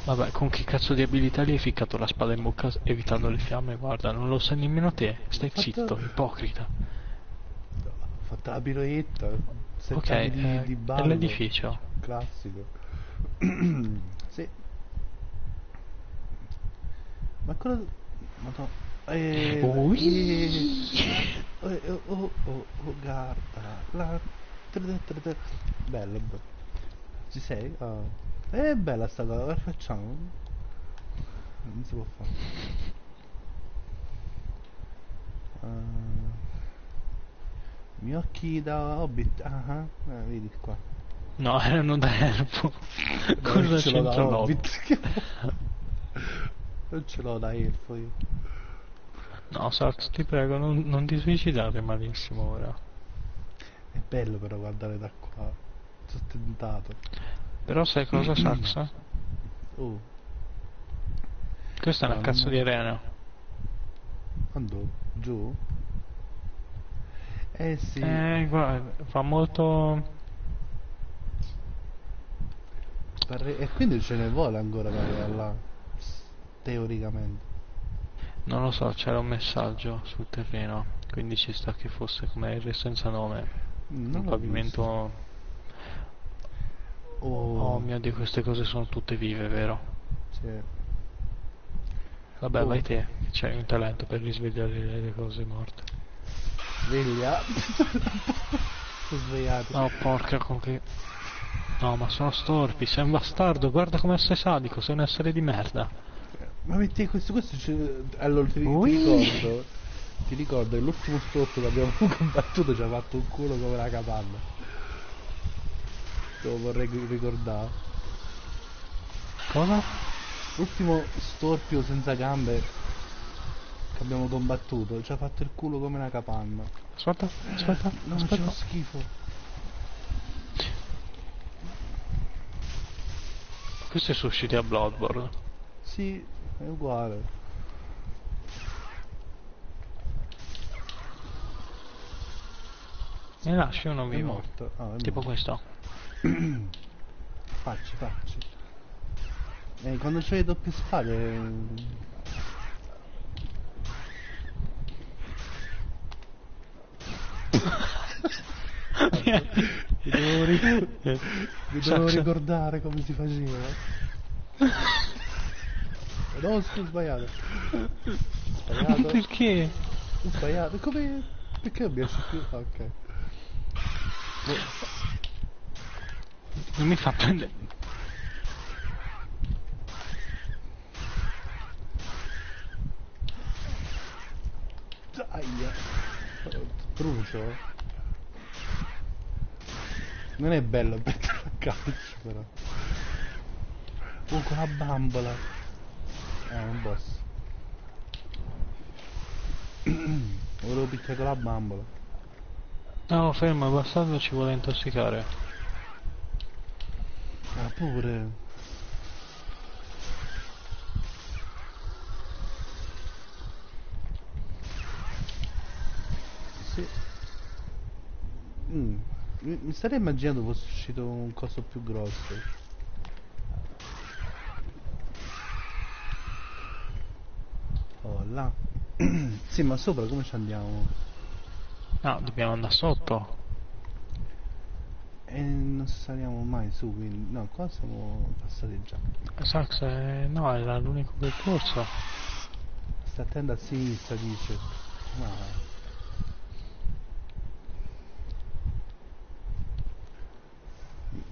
Vabbè, con che cazzo di abilità gli hai ficcato la spada in bocca evitando le fiamme? Guarda, non lo sai nemmeno te. Stai Fatto- zitto, ipocrita. Ho fatto la piroetta. Ok, di, eh, di è ballo. l'edificio. Classico. sì. Ma quello... Madonna. Eh, Ui. eh, eh, oh, oh, oh, oh, guarda. La... Bello, bello. Ci sei? Ah. È bella sta cosa, la facciamo? Non si può fare. Uh, mi occhi da hobbit. Ah, ah, eh, vedi qua. No, erano da elfo. Non Cosa ce l'ho da c'entra l'hobbit? hobbit. non ce l'ho da elfo io. No, Sax, ti prego, non, non ti suicidare malissimo ora. È bello però guardare da qua. Sono tentato. Però sai cosa, Sax? Oh, Questa è una cazzo non- di arena. quando? Giù? Eh sì. Eh, guarda, fa molto... E quindi ce ne vuole ancora da là. Teoricamente. Non lo so, c'era un messaggio sul terreno, quindi ci sta che fosse come il senza nome. Un Non l'ho pavimento... Oh, Oh mio dio, queste cose sono tutte vive, vero? sì. Vabbè, Oh. vai te, c'hai un talento per risvegliare le, cose morte. Sveglia. Sono svegliato. Oh, porca con che... No, ma sono storpi, sei un bastardo, guarda come sei sadico, sei un essere di merda. Ma metti questo, questo c'è... Allora ti, ti ricordo. Ti ricordo che l'ultimo stop che abbiamo combattuto ci ha fatto un culo come una capanna. Te lo vorrei ricordare. Cosa? L'ultimo storpio senza gambe che abbiamo combattuto ci ha fatto il culo come una capanna. Aspetta, aspetta, No, aspetta. c'è schifo. Questo è susciti a Bloodborne. Sì, è uguale. Ne lasci uno vivo. morto. Ah, Tipo morto. questo. Facci, facci. Eh, quando c'hai le doppie spade... Mi devo, ri- mi devo Sa- ricordare come si faceva. No, sbagliato. Sbagliato. Perché? Sbagliato. Come... Perché esce più? Ah, Ok. Non mi fa prendere. Aia. Brucio. Non è bello mettere a calcio però. Oh, con la bambola. Eh, un boss. Volevo picchiare la bambola. No, fermo, il bastardo ci vuole intossicare. Ah, pure. Sì. Mm. Mi, mi starei immaginando fosse uscito un coso più grosso. Oh là. sì, ma sopra come ci andiamo? No, dobbiamo andare sotto. E non saliamo mai su, quindi... No, qua siamo passati già. Sax, eh, no, era l'unico percorso. Sta attento a sinistra, dice. Ma...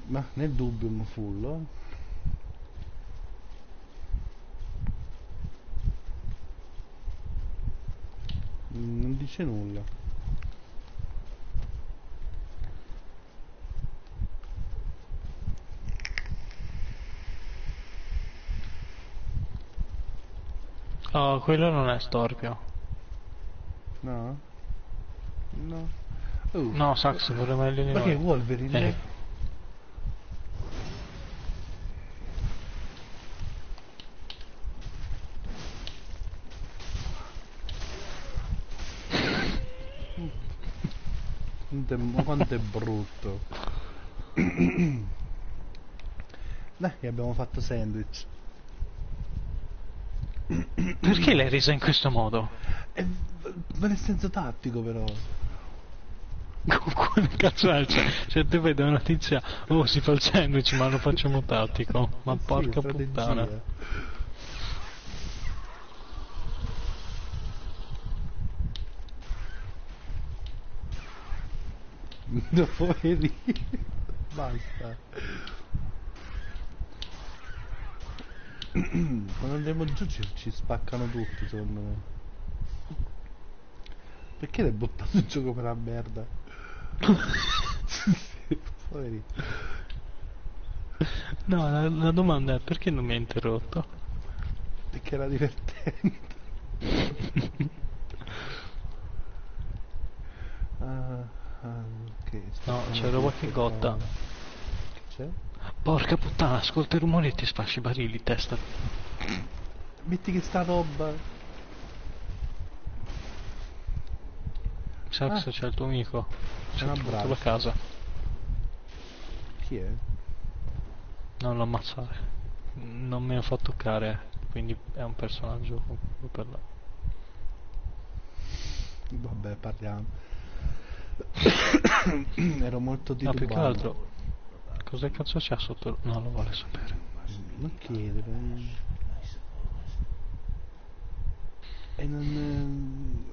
Ma nel dubbio mi fullo. Non dice nulla. Oh, quello non è storpio. No? No. Oh, No, Sax, vorrei meglio di Ma che. Wolverine? Eh. Quanto è- Ma quanto è brutto. Dai, che abbiamo fatto sandwich. Perché l'hai resa in questo modo? E, ma nel senso tattico però. Quale cazzo è? Cioè, se te vedi una tizia, oh si fa il sandwich ma lo facciamo tattico. Ma Sì, porca strategia. puttana. Dopo vedi. Basta. Quando andiamo giù ci, ci spaccano tutti secondo me. Perché l'hai buttato in gioco per la merda? Poverino. No, la, la domanda è perché non mi hai interrotto? Perché era divertente. ah, ah, ok. sto No, c'era qualche gotta. c'è? Porca puttana, ascolta i rumori e ti sfasci i barili, testa. Metti che sta roba. Sax Ah. c'è il tuo amico. C'è un abbraccio. la casa. Chi è? Non lo ammazzare. Non me lo fa toccare, quindi è un personaggio per la... Vabbè, parliamo. Ero molto No, titubato. più che altro... Cosa cazzo c'è sotto? No, lo vuole sapere. Non chiedere. E non...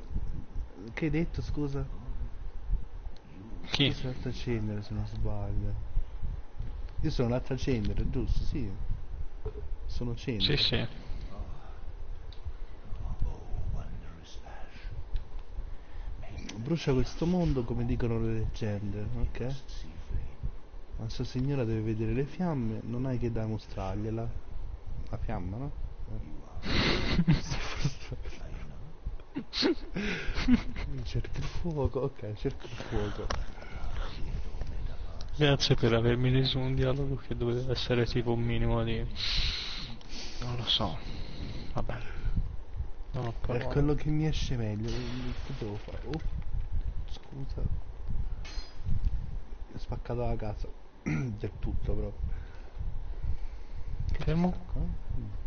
eh, Che hai detto, scusa? Chi? Tu sei andato a accendere se non sbaglio. Io sono andato a accendere, giusto? Sì. Sono Sì, cenere. sì. Brucia questo mondo come dicono le leggende, ok? Ma sta signora deve vedere le fiamme, non hai che da mostrargliela. La fiamma, no? cerca il fuoco, ok, cerca il fuoco. Grazie per avermi reso un dialogo che doveva essere tipo un minimo di... Non lo so. Vabbè. Non ho È quello che mi esce meglio, che devo fare? Oh, scusa. Ho spaccato la casa. Del tutto però. Fermo? Ecco, eh.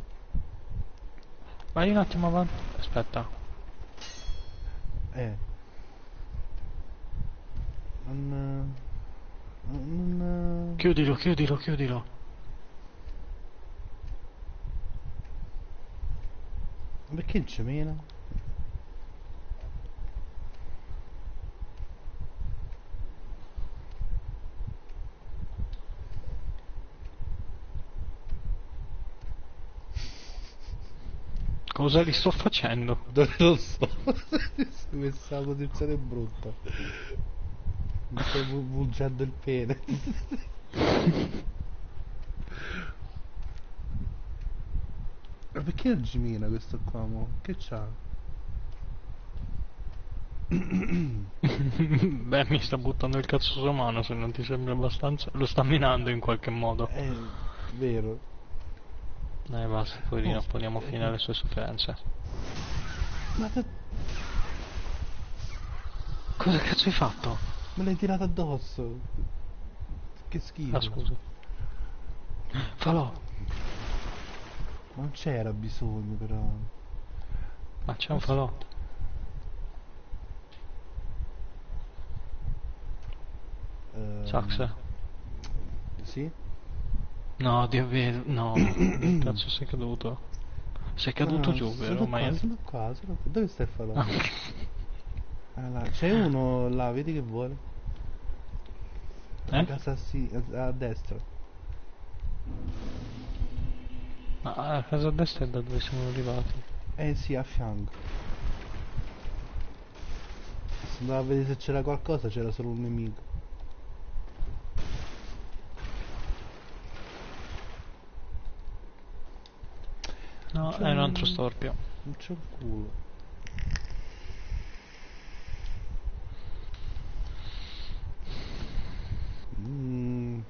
Vai un attimo avanti. Aspetta. Eh. Non... Non... Chiudilo, chiudilo, chiudilo. Perché non c'è mena? Cosa li sto facendo? Non lo so. Questa posizione è brutta. Mi sto bu- bugiando il pene. Ma perché non gemina questo qua, mo? Che c'ha? Beh, mi sta buttando il cazzo sua mano, se non ti sembra abbastanza. Lo sta minando in qualche modo. È vero. Dai, basta, poverino, poniamo eh, fine alle sue sofferenze. Ma te- Cosa cazzo hai fatto? me l'hai tirato addosso. Che schifo. Ah, scusa. Falò. Non c'era bisogno però. Ma c'è un falò. Ehm, Sax? Sì? No, Dio vedo. No. cazzo sei caduto? Sei caduto No, giù, sono vero? Ma io- sono qua, sono qua. Dove sta il falò? Ah. Ah. C'è uno là, vedi che vuole. A Eh? casa sì, a, a destra. Ma a casa a destra è da dove siamo arrivati. Eh sì, a fianco. Se andavo a vedere se c'era qualcosa, c'era solo un nemico. No, è un altro un- storpio. Non c'è il culo. Mm,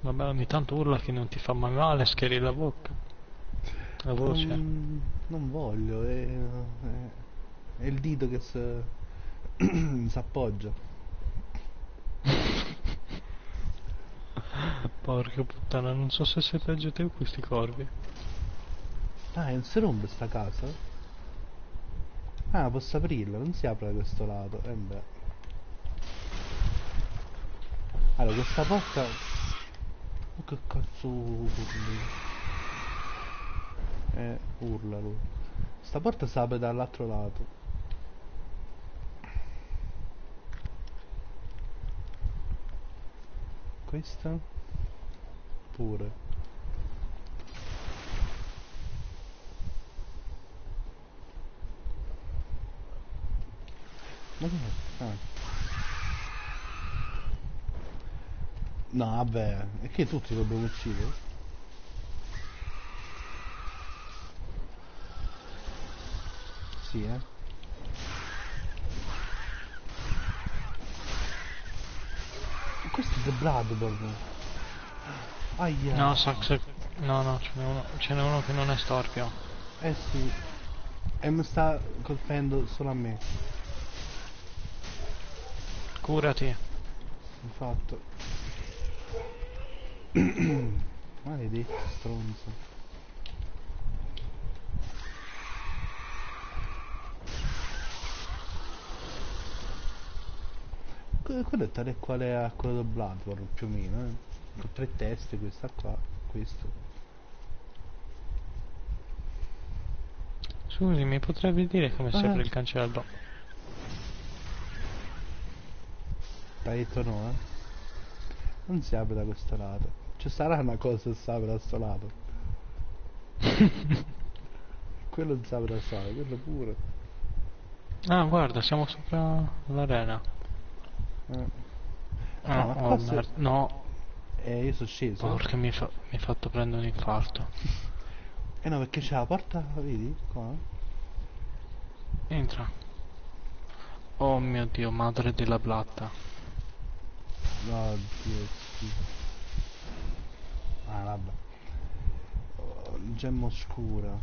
Vabbè, ogni tanto urla che non ti fa mai male, schieri la bocca. La voce. non, non voglio, è, è, è il dito che si appoggia. Porca puttana, non so se sei peggio te o questi corvi. Ah, non si rompe sta casa? Ah, posso aprirla, non si apre da questo lato. Eh beh. Allora, questa porta... Oh, che cazzo urli? Eh, urla lui. Sta porta si apre dall'altro lato. Questa? Pure. Ma che è? Ah. No, vabbè, e che tutti dobbiamo uccidere? Sì, eh. Questo è The Bloodborne. Aia. No, Sax... No, no, ce n'è uno, ce n'è uno che non è storpio. Eh sì. E mi sta colpendo solo a me. Curati. Infatti. Maledetto stronzo. Que- Quello è tale quale a quello del Bloodborne più o meno, eh. Con tre teste, questa qua, questo. Scusi, mi potrebbe dire come si Ah. apre il cancello? T'hai detto no, eh? Non si apre da questo lato. Ci sarà una cosa che si apre da questo lato. quello non si apre da solo, quello pure. Ah, guarda, siamo sopra l'arena. Eh. Ah, Ah, ma oh, merda. No, Eh, io sono sceso. porca mi, fa- mi hai fatto prendere un infarto. Eh no, perché c'è la porta, vedi? Qua. Entra. Oh mio dio, madre della blatta. No, Dio, schifo. Ah, vabbè. Oh, gemma oscura.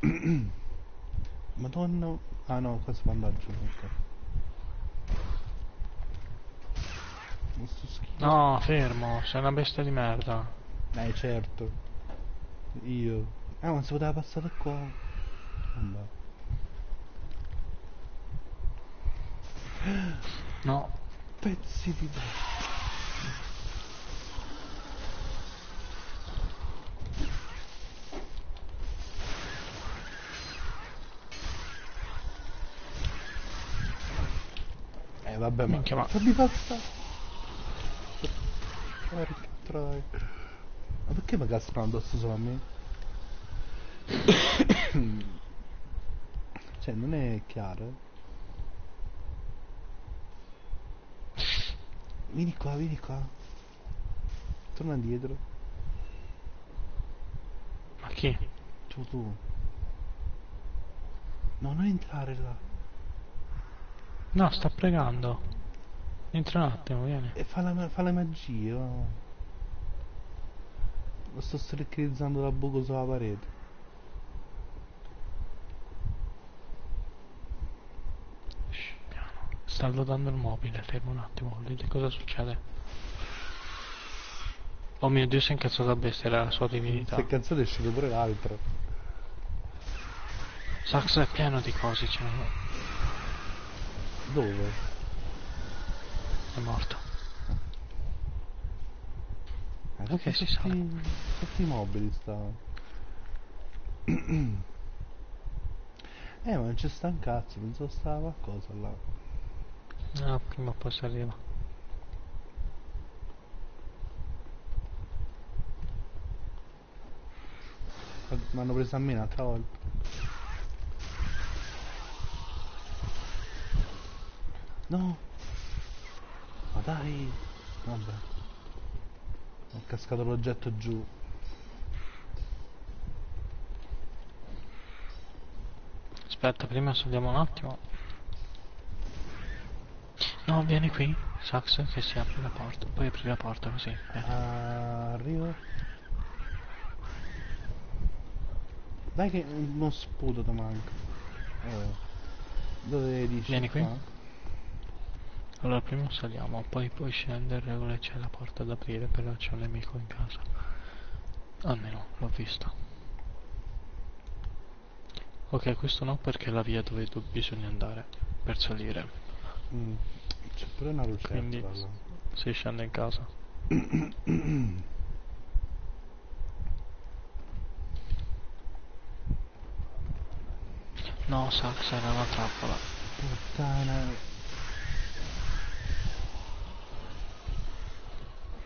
Madonna. Ah no, qua giù, ok. Ma sto schifo. No, fermo, sei una bestia di merda. Eh, certo. Io. Ah, ma si poteva passare qua. Vabbè. No, Pezzi di... Eh vabbè ma... Minchia, ma- Fammi passare! Porca troia. Ma perché mi cascano addosso solo a me? cioè non è chiaro Vieni qua, vieni qua. Torna indietro. ma chi? Tu, tu. No, non entrare là. No, sta pregando. Entra un attimo, vieni. E fa, la, fa le magie. oh. Lo sto streccherizzando da buco sulla parete. Shh, piano. Sta lodando il mobile, fermo un attimo, vedi cosa succede. Oh mio dio, si è incazzato a bestia, la sua divinità. Se canzone è uscito pure l'altro. Sax è pieno di cose, cioè, Dove? è morto. Eh, Ok, sotto si sale. i- Sotto i mobili stava. eh, ma non c'è sta un cazzo, pensavo stava qualcosa là. No, prima o poi si arriva. Mi hanno preso a me un'altra volta. No! Ma dai! Vabbè. È cascato l'oggetto giù. Aspetta, prima saliamo un attimo. No, vieni qui, Sax, che si apre la porta. Poi apri la porta così. vieni. Arrivo. Dai che uno sputo ti manca. Eh. Dove dici? Vieni qui. Qua? Allora, prima saliamo, poi puoi scendere dove c'è la porta da aprire, però c'è un nemico in casa. Almeno, l'ho visto. Ok, questo no perché è la via dove do- bisogna andare per salire. Mm. C'è pure una lucertola Quindi là. si scende in casa. No, Sax era una trappola. Puttana.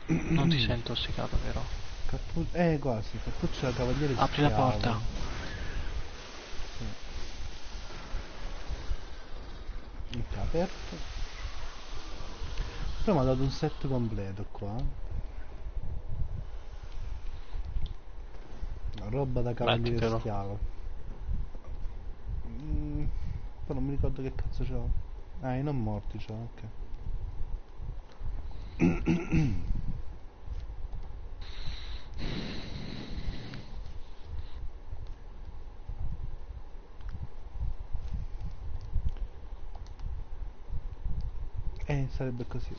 Non ti sei intossicato, vero? Cappu- eh, quasi. Cappuccio da cavaliere Apri la porta. Aperto. Però mi ha dato un set completo qua. Roba da cavaliere Mettitelo. schiavo. Mm, poi non mi ricordo che cazzo c'ho. Ah, i non morti c'ho, ok. Eh, sarebbe così.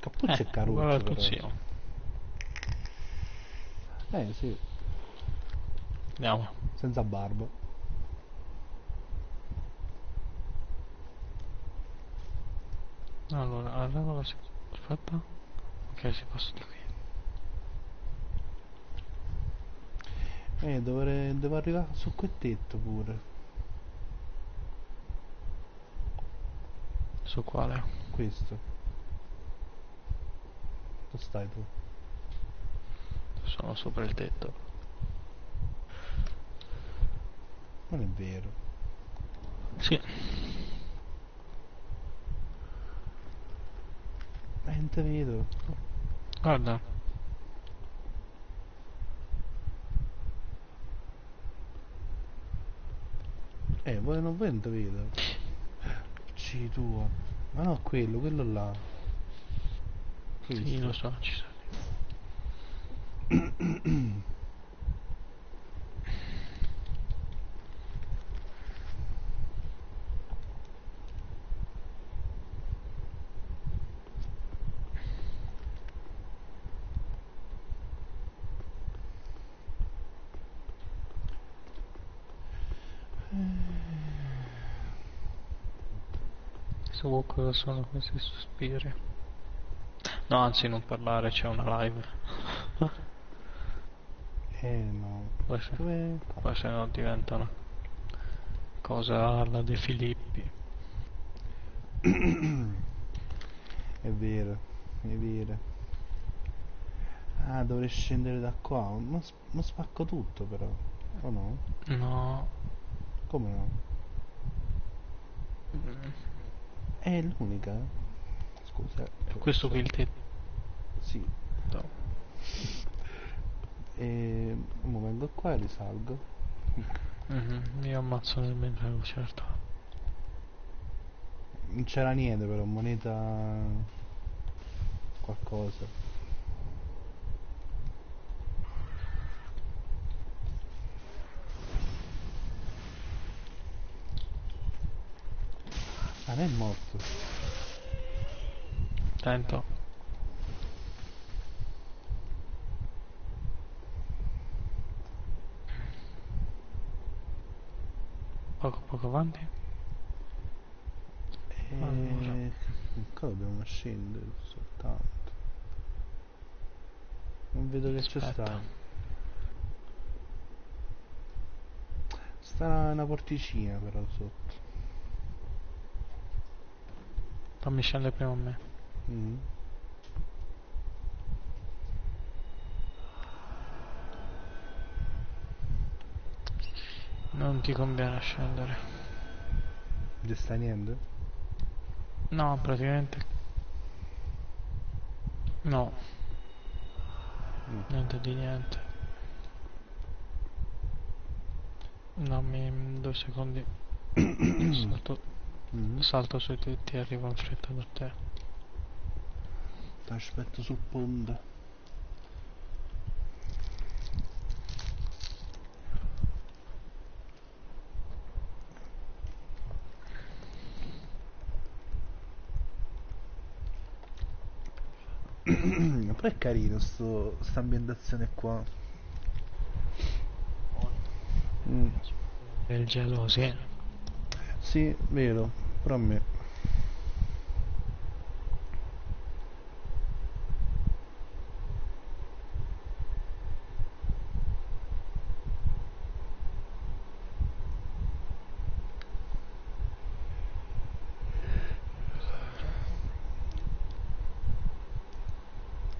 Cappuccio Eh, e Caruccio tuo però. zio. Eh sì, Andiamo. senza barba. Allora, la regola si... Aspetta. Ok, si passa di qui. Eh, dovrei, devo arrivare su quel tetto pure. Su quale? Questo. Dove stai tu? Sono sopra il tetto. Non è vero. Sì. Eh, non te vedo. Guarda. Eh, voi non te vedo. Ci tua. Ma no, quello, quello là. Sì, Questo. lo so, ci sono. So cosa sono questi sospiri. No, anzi, non parlare, c'è una live. Eh no. Poi se, Dove? poi se no diventa una cosa alla De Filippi. È vero, è vero. Ah, dovrei scendere da qua. Ma, ma spacco tutto però. O no? No. Come no? Mm, È l'unica? Scusa. È questo qui il tetto. Sì. E... Mo vengo qua e risalgo. Mhm, Io ammazzo nel mentre certo. Non c'era niente però, moneta... Qualcosa. Non è morto. Attento. Poco poco avanti. Allora. E... Qua dobbiamo scendere soltanto. Non vedo che c'è sta. Sta una porticina però sotto. Scendere prima a me. Mm. Non ti conviene scendere. Non sta niente? No, praticamente. No, Mm. niente di niente. Dammi due secondi. salto, Mm. salto sui tetti e arrivo in fretta da te. Ti aspetto sul ponte. Però è carino sto, sta ambientazione qua. Mm. Il gelo, sì. Vero, però a me.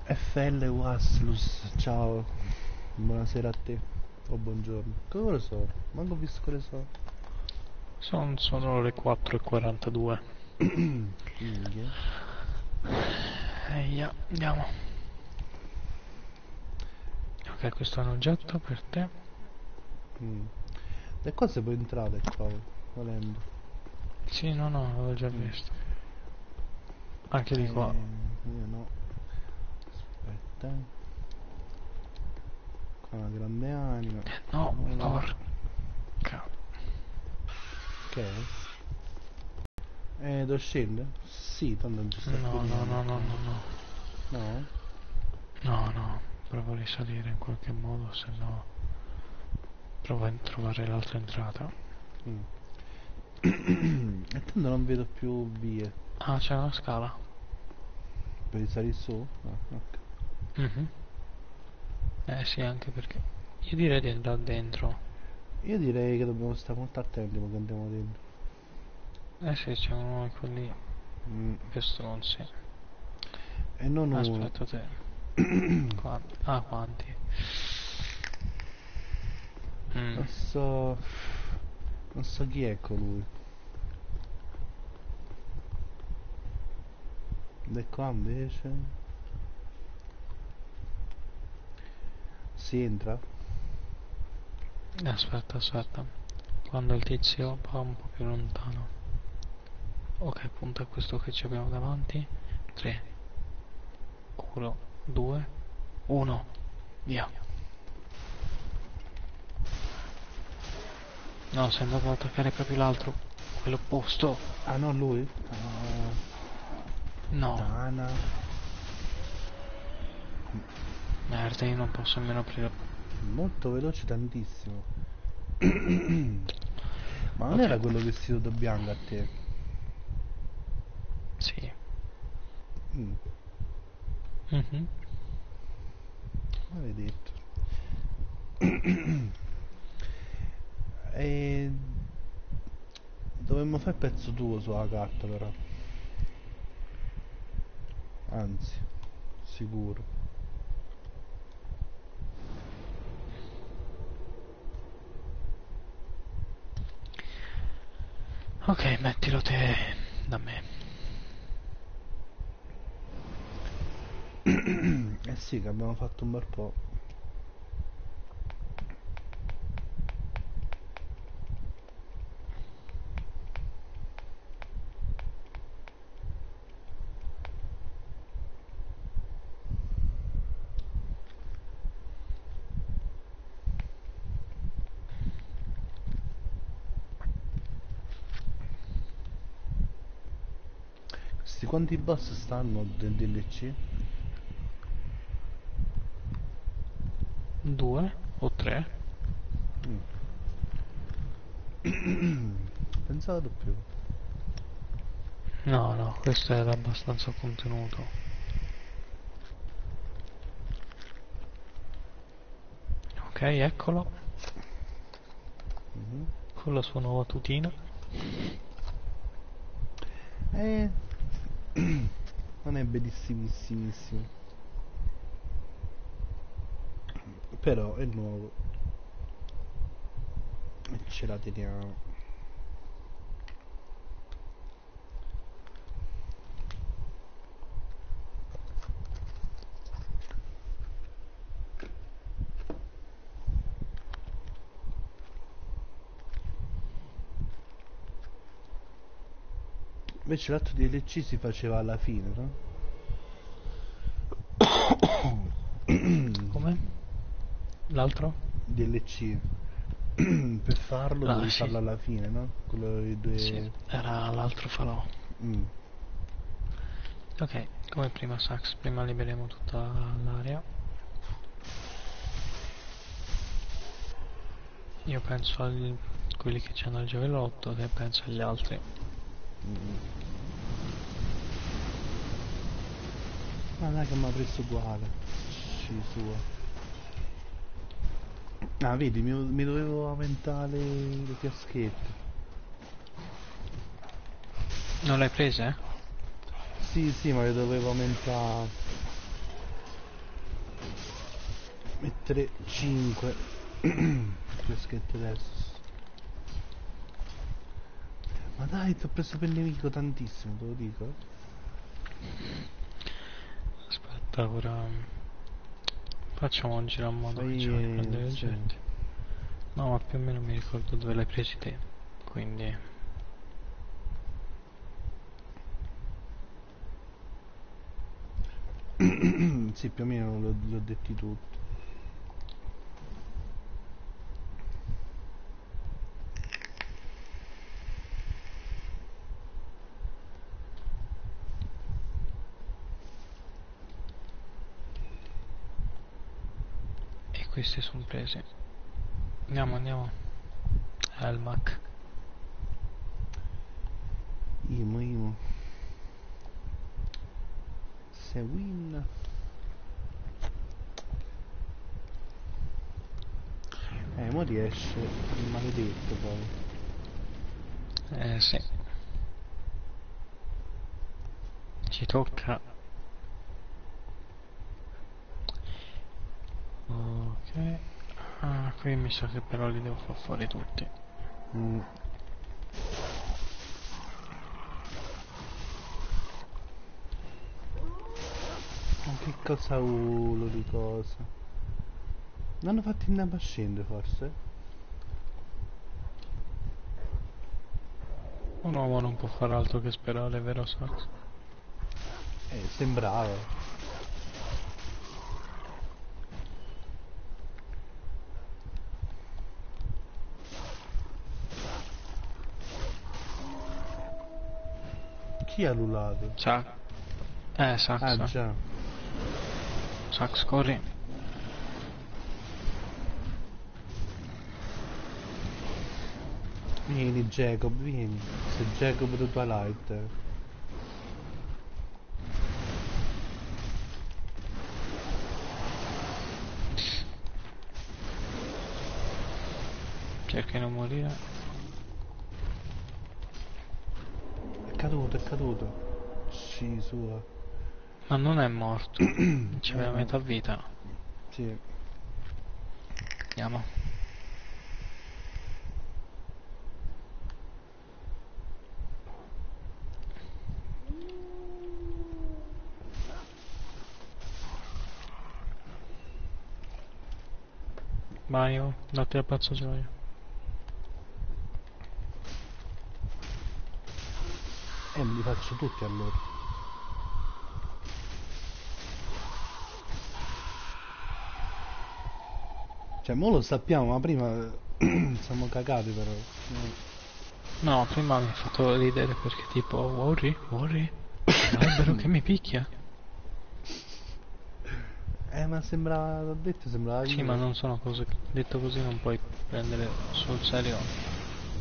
FL Waslus, ciao. Buonasera a te. O buongiorno. Che ore sono? Manco ho visto quale sono. Sono le 4.42. Minchia. Eia, andiamo. Ok, questo è un oggetto per te. Mm. Le cose puoi entrare qua, volendo. Sì, no, no, l'avevo già visto. Anche di qua. Eh, io no. Aspetta. Qua una grande anima. No, No. porca. È? Eh, devo scendere? Sì, tanto non ci sta No, no, no, no, no, no. No? No, no. Provo a risalire in qualche modo, se no... Provo a trovare l'altra entrata. Mm. e tanto non vedo più vie. Ah, c'è una scala. Per risalire su? Ah, ok. Mhm. Eh sì, anche perché... Io direi di andare dentro. Io direi che dobbiamo stare molto attenti quando andiamo dentro. Eh sì, c'è uno di quelli Mm. più stronzi. E non uno. Aspetta te. Qua- Ah, quanti? Mm. Non so... Non so chi è colui. E qua invece... Si entra? Aspetta, aspetta. Quando il tizio va un po' più lontano. Ok, punta a questo che ci abbiamo davanti. 3. 1, 2, 1. Via. No, sei andato ad attaccare proprio l'altro. Quello opposto. Ah no, lui? Ah, No. Tana. Merda, io non posso nemmeno aprire. Molto veloce, tantissimo. Ma non Ok. era quello vestito da bianco a te? Sì. Mm, Mhm. avevi detto. e... Dovremmo fare il pezzo tuo sulla carta però. Anzi, sicuro. Ok, mettilo te da me. Eh sì, che abbiamo fatto un bel po'. Questi quanti boss stanno del DLC? Due o tre? Mm. Pensavo di più. No, no, questo era abbastanza contenuto. Ok, eccolo, Mhm. con la sua nuova tutina. Eh, non è bellissimissimissimo. Però è nuovo. E ce la teniamo. Invece l'altro DLC si faceva alla fine, no? Come? L'altro? DLC. per farlo Ah, devi sì. farlo alla fine, no? Quello dei due... Sì, era l'altro falò. Mm. Ok, come prima Sax, prima liberiamo tutta l'area. Io penso a quelli che hanno il giavellotto, te penso agli altri. Ma dai che mi ha preso uguale. Ci sua. Ah, vedi, mi, mi dovevo aumentare le, le fiaschette. Non l'hai presa, eh? Sì, sì, ma le dovevo aumentare. Mettere 5 fiaschette adesso. Ma dai, ti ho preso per nemico tantissimo, te lo dico. Aspetta, ora... Facciamo un giro a modo che Fai, ci voglio prendere sì. gente. No, ma più o meno mi ricordo dove l'hai presi te. Quindi... sì, più o meno lo- li ho detti tutti. E questi sono presi. Andiamo, andiamo. Elmac. Imo, imo. Se win. Eh, mo riesce il maledetto poi. Eh sì. Ci tocca. Ok. Ah, qui mi sa che però li devo far fuori tutti. Mm. Ma che cosa ulo di cosa? Non hanno fatto in a scendere forse? Un uomo non può fare altro che sperare, vero Sax? Eh, sembrava. Chi ha lulato? Sax. Eh, Sax. Ah già. Sax, corri. Vieni Jacob, vieni. Sei Jacob the Twilight. Cerca di non morire. È caduto, è caduto. Sì, sua. Ma non è morto. C'aveva metà vita. Sì. Andiamo. Mario, date al pazzo gioia. Li faccio tutti allora. Cioè, mo lo sappiamo, ma prima siamo cagati però. No, prima mi ha fatto ridere perché tipo, worry, worry, l'albero che mi picchia. Eh, ma sembrava, l'ho detto, sembrava Sì, ma non sono cose, detto così non puoi prendere sul serio.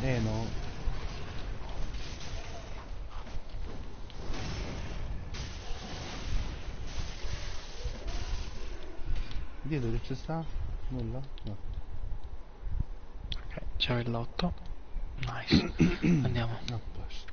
eh no. Dietro che ci sta? Nulla? No. Ok, c'è il lotto. Nice. Andiamo. A posto.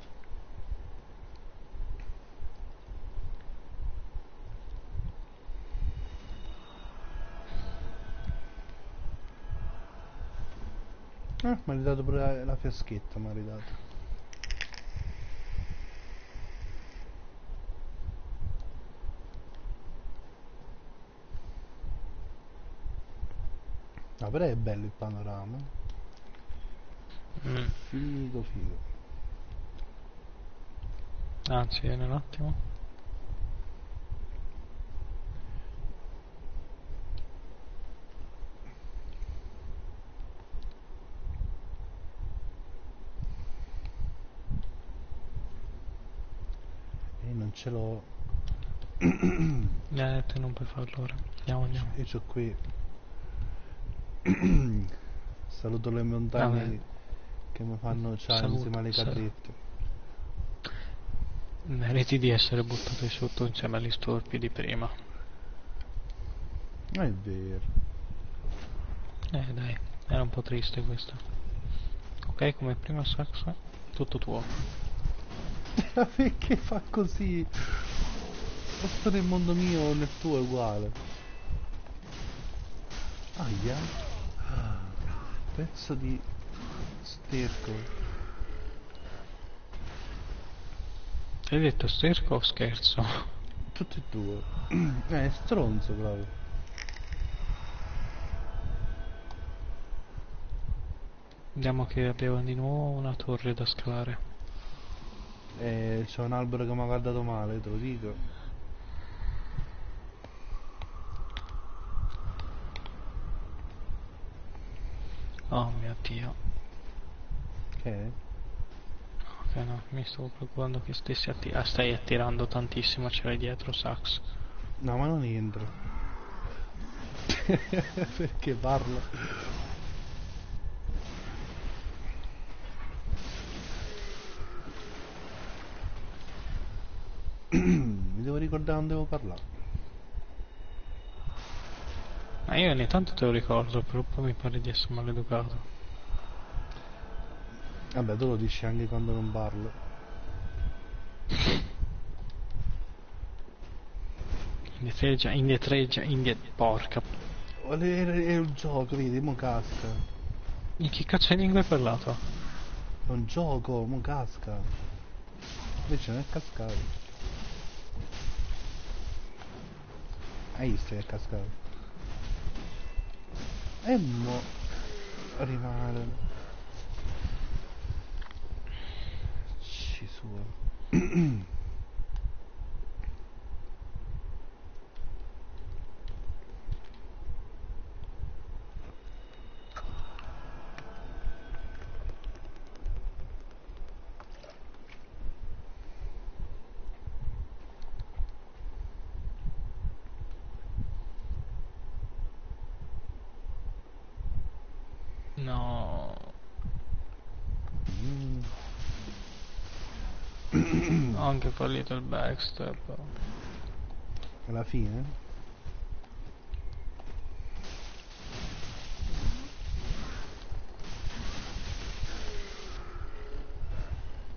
Ah, mi ha ridato pure la, la fiaschetta, mi ha ridato. Però è bello il panorama. Mm. Figo, figo. Anzi, vieni un attimo. E non ce l'ho. Eh, te non puoi farlo ora. Andiamo, andiamo. Io c'ho qui. Saluto le montagne Vabbè. che mi fanno ciao insieme alle saluto. carrette. Meriti di essere buttato sotto insieme agli storpi di prima. Non è vero. Eh dai, era un po' triste questo. Ok, come prima sax, tutto tuo. Perché fa così? O sto nel mondo mio o nel tuo è uguale. Aia pezzo di sterco hai detto sterco o scherzo? tutti e due. Eh, è stronzo proprio vediamo che abbiamo di nuovo una torre da scalare. Eh, c'è un albero che mi ha guardato male te lo dico. Oh mio dio. Che? Ok, no, mi stavo preoccupando che stessi atti- ah, stai attirando tantissimo, ce l'hai dietro, Sax. No, ma non entro. Perché parlo? Mi devo ricordare non devo parlare. Ma io ogni tanto te lo ricordo, però poi mi pare di essere maleducato. Vabbè, tu lo dici anche quando non parlo. Indietreggia, indietreggia, indiet... Porca. È, è un gioco, vedi, mo casca. In che cazzo di lingua hai parlato? È un gioco, mo casca. Invece non è cascato. Hai visto che è cascato? E mo rimane. Ci sua. No. Mm. Ho anche fallito il backstep. Alla fine?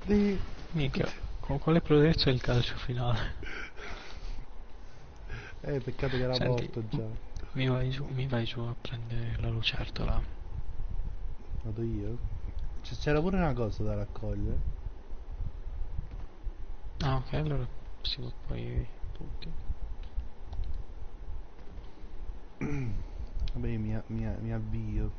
Sì. Minchia, con quale prodezza il calcio finale? Eh, peccato che era Senti, morto già. Mi vai giù, mi vai giù a prendere la lucertola. Vado io. C'era pure una cosa da raccogliere. Ah ok, allora si può poi tutti. Vabbè, mi, mi mi avvio.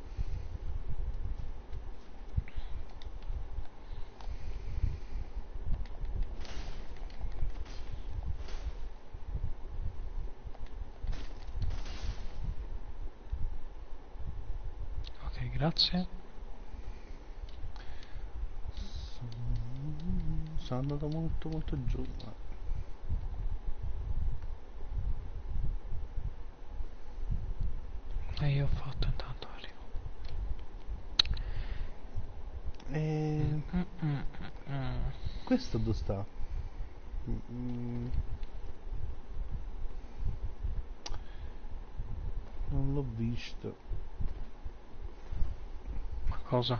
Ok, grazie. Sono- andato molto molto giù. ma- E io ho fatto intanto arrivo. E... Mm, mm, mm. Questo dove sta? Non l'ho visto. Ma cosa?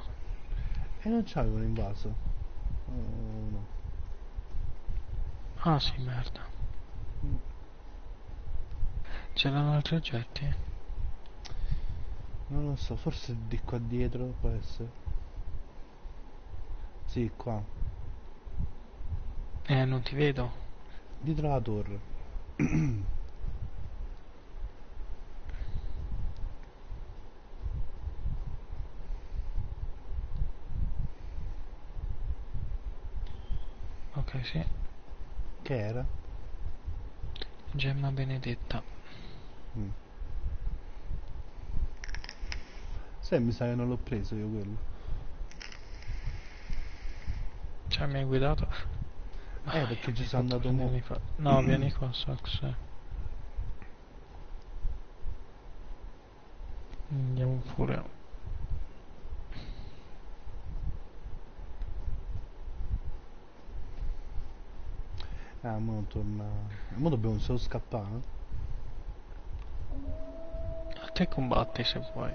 E non c'avevo l'invaso. Oh, no. Ah sì, merda. C'erano altri oggetti? Non lo so, forse di qua dietro può essere. Sì, qua. Eh, non ti vedo. Dietro la torre. Ok, sì. Che era? Gemma benedetta. Mm. Sai, mi sa che non l'ho preso io quello. Cioè, mi hai guidato? Eh, Ah, perché ci sono andato mo. fa- No, vieni qua, Sax. Andiamo pure. Ah, mo torna. Mo dobbiamo solo scappare. eh? A te combatti se vuoi.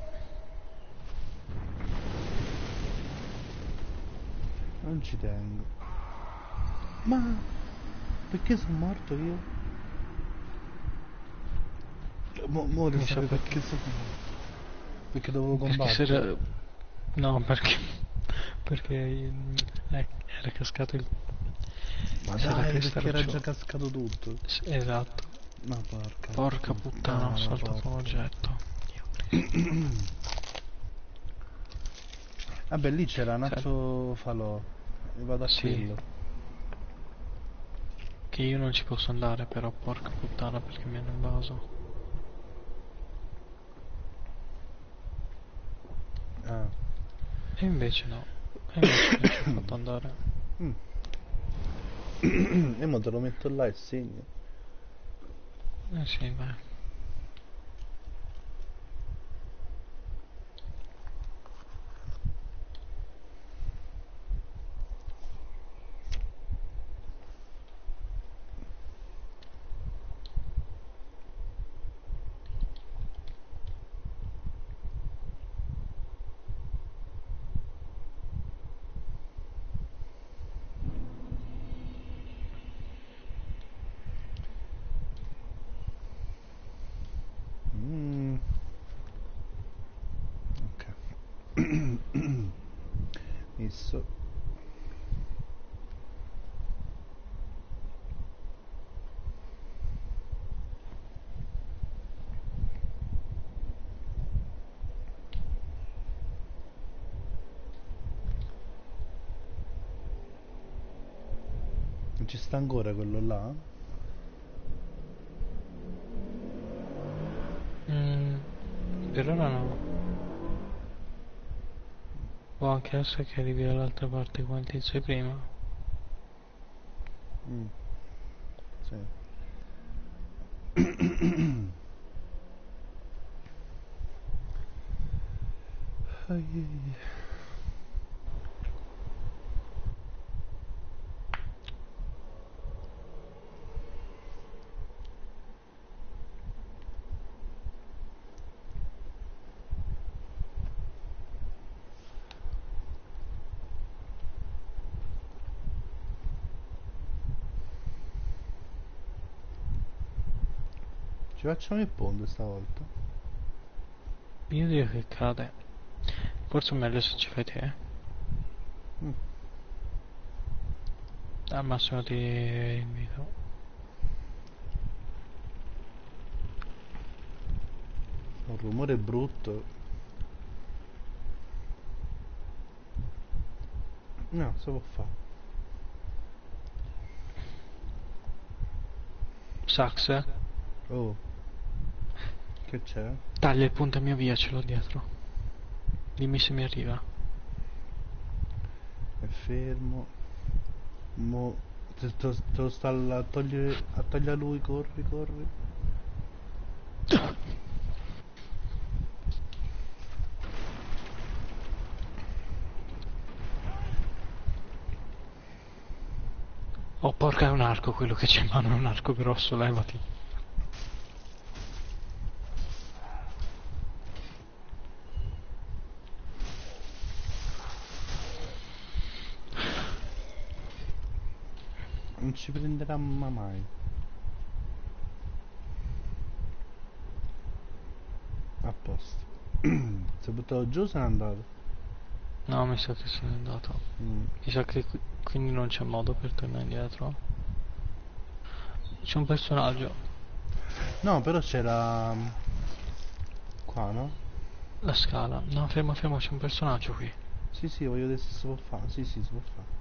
Non ci tengo. Ma perché sono morto io? Mo, mo devo sapere per- perché sono morto. Perché dovevo Perché combattere. se era... No, perché... Perché eh, era cascato il... Ma Se dai, perché era rocciosa. già cascato tutto. S- Esatto. Ma porca. Porca puttana, ho saltato un oggetto. Vabbè, lì c'era altro falò. Vado a Sì. quello. Che io non ci posso andare però, porca puttana, perché mi hanno invaso. Ah. E invece no. E invece mi ci ho fatto andare. Mm. E mo te lo metto là e segno. Eh sì, vai. Mm. Ok. Messo. Non ci sta ancora quello là? Mm, per ora no. Può anche essere che arrivi dall'altra parte come il tizio prima. Mm. Sì. Ai, ai, facciamo il ponte stavolta? Io direi che cade. Forse è meglio se ci fai te. Mm. Al massimo ti invito. Un rumore brutto. No, si può fare. Sax, Oh. Che c'è? taglia il punto a mia via, ce l'ho dietro. Dimmi se mi arriva. È fermo. Mo. Te, te- te lo sta a togliere. A togliere lui, corri, corri. Oh porca è un arco quello che c'è in mano, è un arco grosso, levati. Non ci prenderà ma mai. A posto. si è buttato giù se n'è andato? No, mi sa che se n'è andato. Mm. Mi sa che qui- quindi non c'è modo per tornare indietro. C'è un personaggio. No, però c'era... mm, Qua, no? La scala. No, fermo, fermo, c'è un personaggio qui. Sì, sì, voglio vedere se si può fare. Sì, sì, si può fare.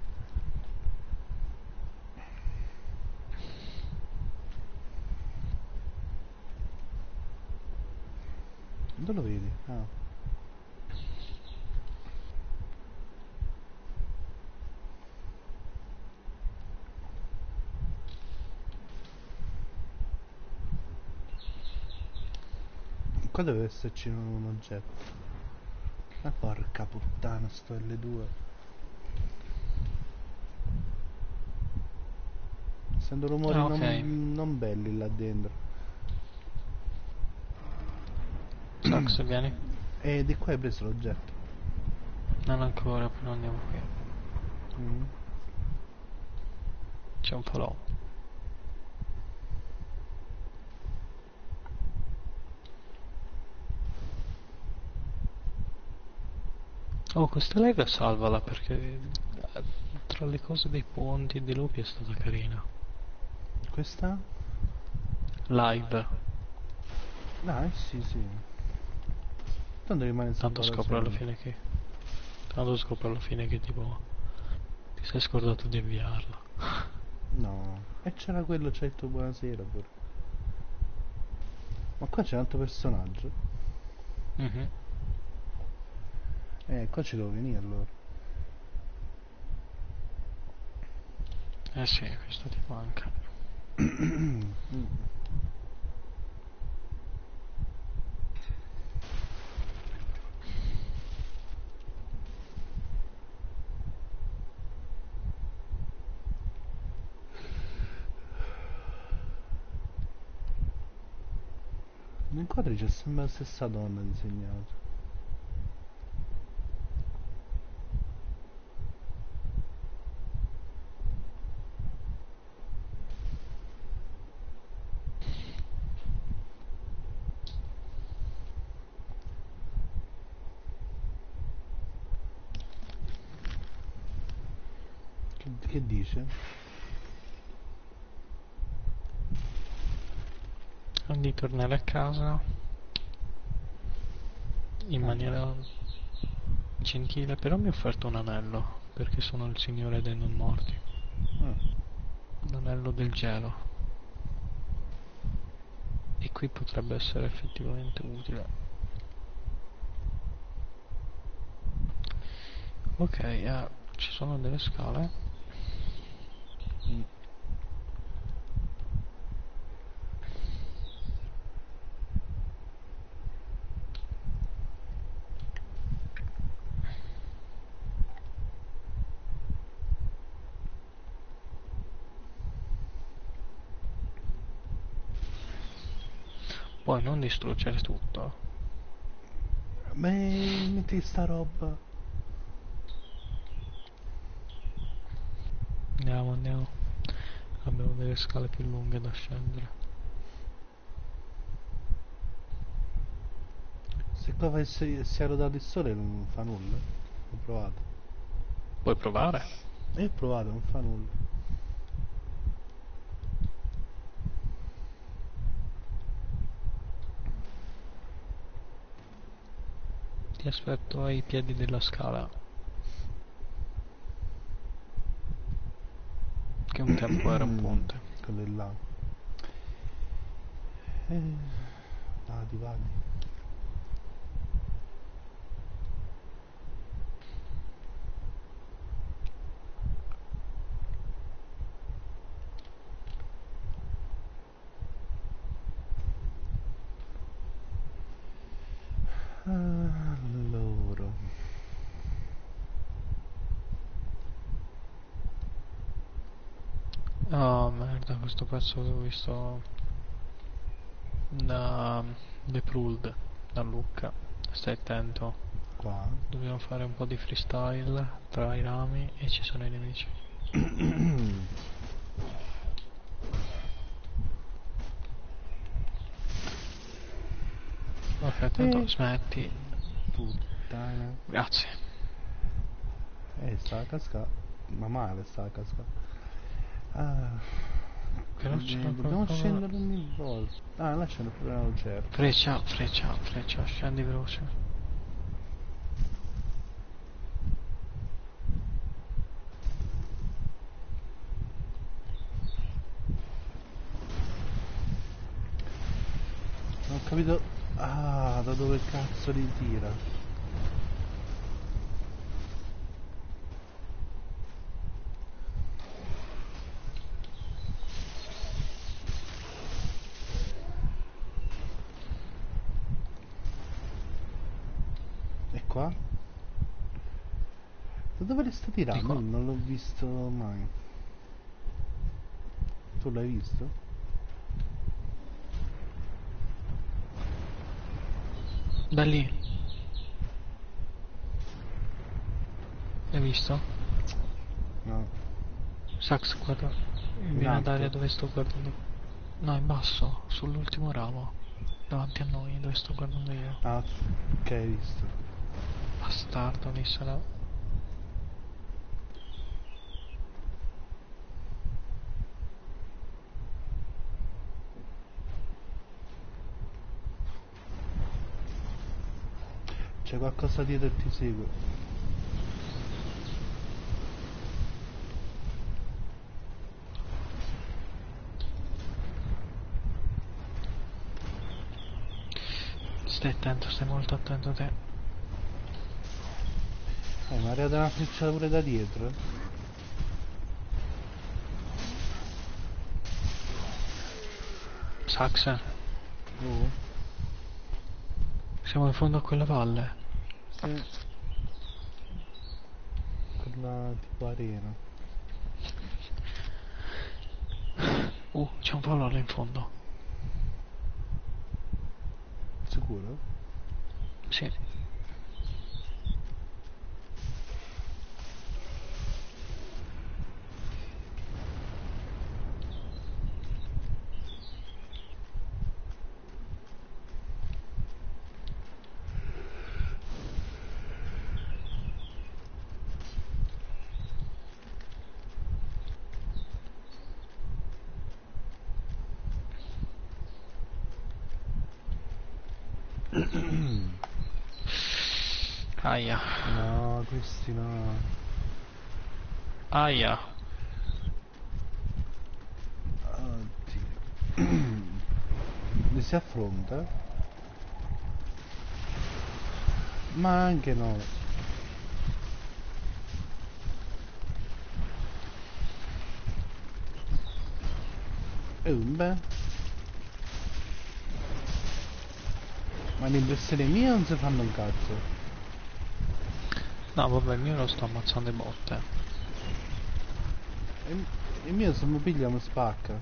Dove lo vedi? Ah. Qua deve esserci un, oggetto. Ma porca puttana, sto L2. Sento rumori Ah, ok. non, non belli là dentro. Sax, vieni. E di qua hai preso l'oggetto. Non ancora, però andiamo qui. Mm. C'è un falò. Oh, questa lega salvala perché eh, tra le cose dei ponti e dei lupi è stata carina. Questa? Live. Dai, sì, sì. Tanto rimane Tanto scopro alla fine che... Tanto scopro alla fine che tipo... Ti sei scordato di avviarla. No. E c'era quello, c'è il tuo buonasera pure. Ma qua c'è un altro personaggio. Mhm. Eh, qua ci devo venire allora. Eh sì, questo ti manca. Nel quadro c'è sempre la stessa donna disegnata. Che dice? Di tornare a casa in maniera gentile, però mi ha offerto un anello, perché sono il signore dei non morti, Ah, l'anello del gelo. E qui potrebbe essere effettivamente utile. Ok, eh, ci sono delle scale. mm. Poi non distruggere tutto. Ma metti sta roba. Andiamo, andiamo. Abbiamo delle scale più lunghe da scendere. Se qua fa- si, si è rodato il sole non fa nulla. Ho provato. Puoi provare? E ho provato, non fa nulla. Ti aspetto ai piedi della scala. Che un tempo era un ponte. Quello là. Eh, vadi, vadi. Allora. Oh merda, questo pezzo l'ho visto da The Pruld, da Lucca. Stai attento. Qua. Dobbiamo fare un po' di freestyle tra i rami e ci sono i nemici. Ok, attento, Eh. smetti. Puttana. Grazie. Eh, sta a cascare. Ma male sta a cascare. Ah. Però c'è dobbiamo qualcosa- scendere ogni volta. Ah, là c'è pure una lucerna. Freccia, freccia, freccia, scendi veloce. Non ho capito. Ah, da dove cazzo li tira? E qua? Da qua. Non l'ho visto mai. Tu l'hai visto? Da lì. Hai visto? No. Sax, guarda. Vieni ad area dove sto guardando. No, in basso, sull'ultimo ramo. Davanti a noi, dove sto guardando io. Ah, ok, hai visto. Bastardo, lì sarà. C'è qualcosa dietro e ti segue. Stai attento, stai molto attento a te. Eh, ma è arrivata una freccia pure da dietro. eh. Sax, Oh, siamo in fondo a quella valle. Sì. Quella tipo arena. Uh, c'è un falò là in fondo. Sicuro? Sì. Aia. No, questi no. Aia. Oddio. Li si affronta? Ma anche no. Eh, beh. Ma l'impressione mia non si fanno un cazzo. No, vabbè, il mio lo sto ammazzando di botte. Il, il mio se mi piglia mi spacca.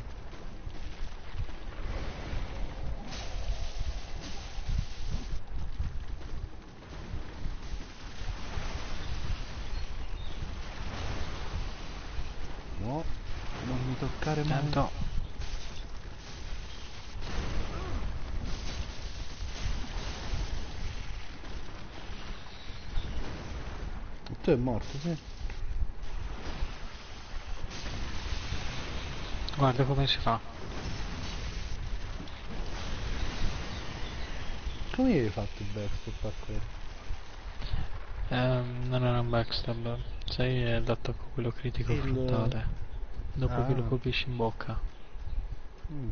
No, non mi toccare mai. Attento. Tu è morto, sì. Guarda come si fa. Come hai fatto il backstep a quello? Ehm, non era un backstab. Sai, l'attacco quello critico Il- frontale. Dopo che lo Ah. colpisci in bocca. Mm.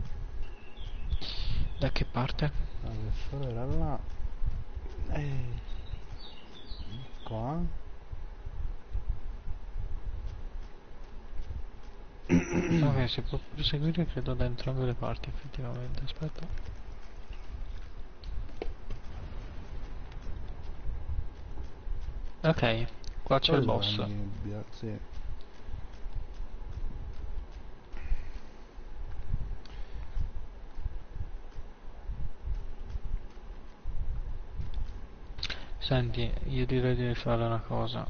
Da che parte? Allora, solo era là. Eh. Qua. Ok, si può proseguire credo da entrambe le parti effettivamente. Aspetta. Ok, qua c'è il boss. nebbia, sì. Senti, io direi di fare una cosa.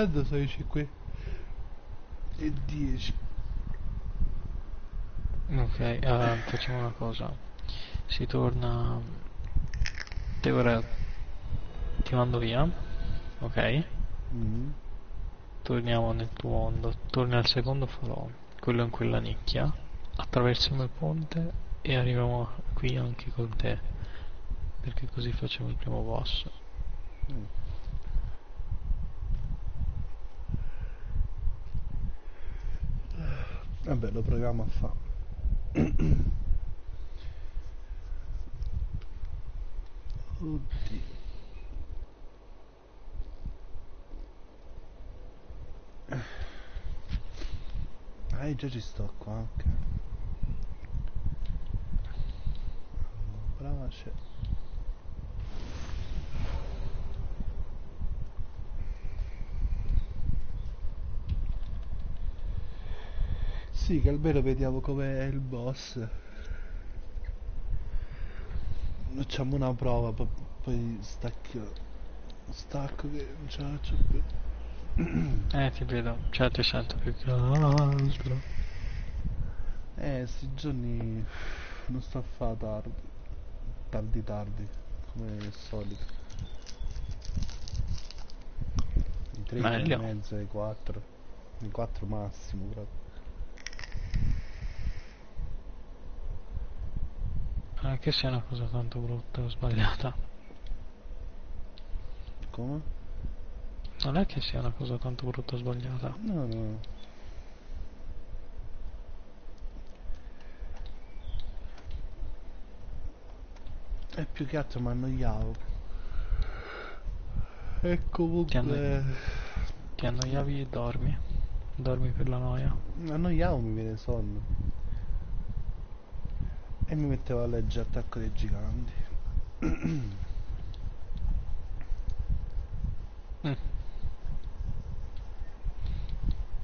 Intanto sono i 5 e 10. Ok, eh, facciamo una cosa. Si torna... Te ora ti mando via. Ok? Mm. Torniamo nel tuo mondo. Torni al secondo falò. Quello in quella nicchia. Attraversiamo il ponte e arriviamo qui anche con te. Perché così facciamo il primo boss. Mm. Vabbè, lo proviamo a fare. Oddio. Ah, già ci sto qua, ok. Brava c'è. Sì, che almeno vediamo com'è il boss. Facciamo una prova, po- poi stacco. Stacco che non ce la faccio più. Eh, ti vedo. Cioè, ti sento più che altro. Eh, sti giorni non sto a fare tardi. Tardi tardi, come al solito. I tre Meglio. e mezzo, i quattro. I quattro massimo proprio. Non è che sia una cosa tanto brutta o sbagliata. Come? Non è che sia una cosa tanto brutta o sbagliata. No, no. E più che altro mi annoiavo. E comunque... Ti annoi- Ti annoiavi e dormi. Dormi per la noia. Annoiavo mi viene sonno. E mi mettevo a leggere Attacco dei Giganti. Mm.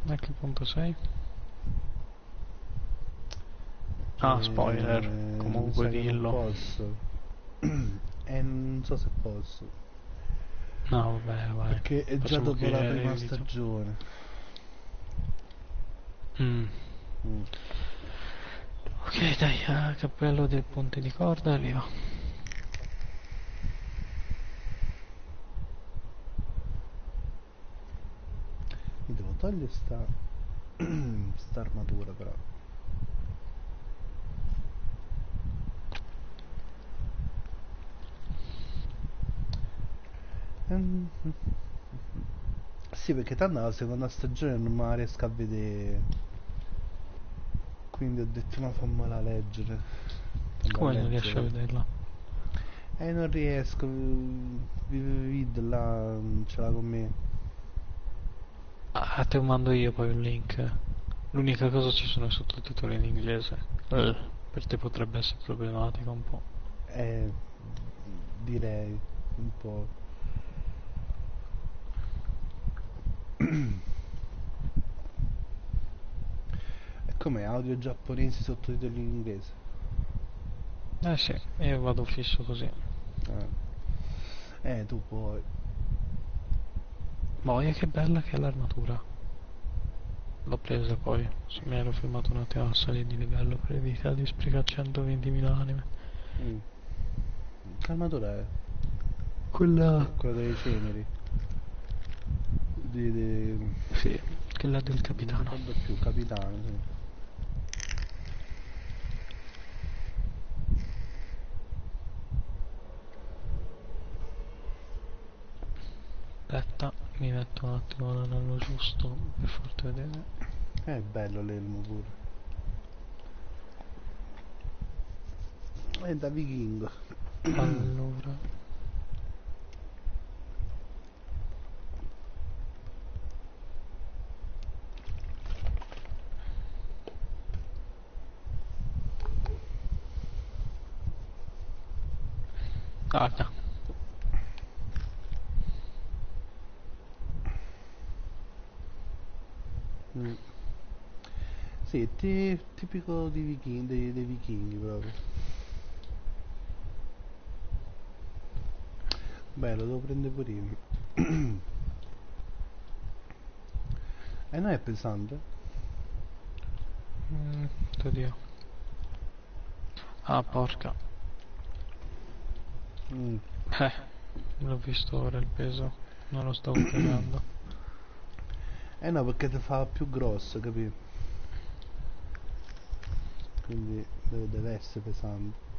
A che punto sei? Ah, spoiler. Eh, Comunque che non dillo. posso. e non so se posso. No, vabbè, vai. Perché è già dopo la prima evito. stagione. Mm. Mm. Ok, dai, a cappello del ponte di corda, arriva. Mi devo togliere sta... sta armatura però. Ehm, Sì, perché tanto la seconda stagione non me la riesco a vedere. Quindi ho detto ma fammela leggere. Fammela Come non riesci a leggere. vederla? Eh non riesco, vid là ce l'ha con me. Ah, te lo mando io poi un link. L'unica cosa ci sono i sottotitoli in inglese. Eh, per te potrebbe essere problematico un po'. Eh, direi un po'. E come audio giapponesi sottotitoli in inglese? Eh sì, io vado fisso così. Eh, Eh, tu puoi. Boia che bella che è l'armatura. L'ho presa poi, mi ero fermato un attimo a salire di livello per evitare di sprecare 120.000 anime. Mm. Che armatura è? Quella... Quella dei ceneri. Di, di... Sì, quella del Non capitano. ricordo più, capitano, sì. Aspetta, mi metto un attimo l'anello giusto per farti vedere. È bello l'elmo pure. È da vichingo. Allora... Guarda, Mm. Sì, è ti- tipico di viching- dei, dei vichinghi proprio. Beh, lo devo prendere pure io. E non è pesante? mm, oddio. Ah, porca. Mm. Eh, l'ho visto ora il peso, non lo stavo pagando. Eh no, perché ti fa più grosso, capito? Quindi deve, deve essere pesante.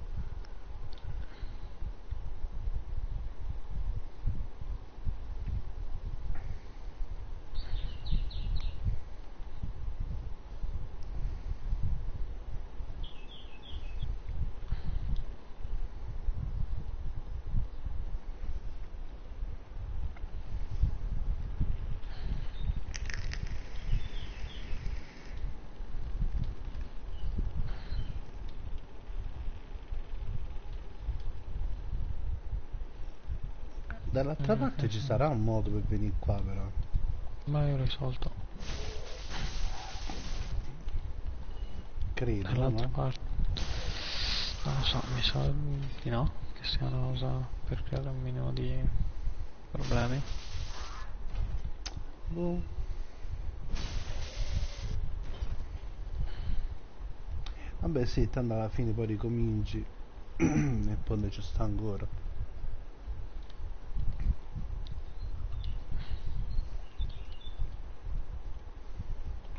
Dall'altra Mm, parte ci sarà un modo per venire qua però. Ma io l'ho risolto. Credo, Dall'altra no? parte. Non lo so, mi sa di no, che sia una cosa per creare un minimo di problemi. Boh. Vabbè sì, tanto alla fine poi ricominci e poi ci sta ancora.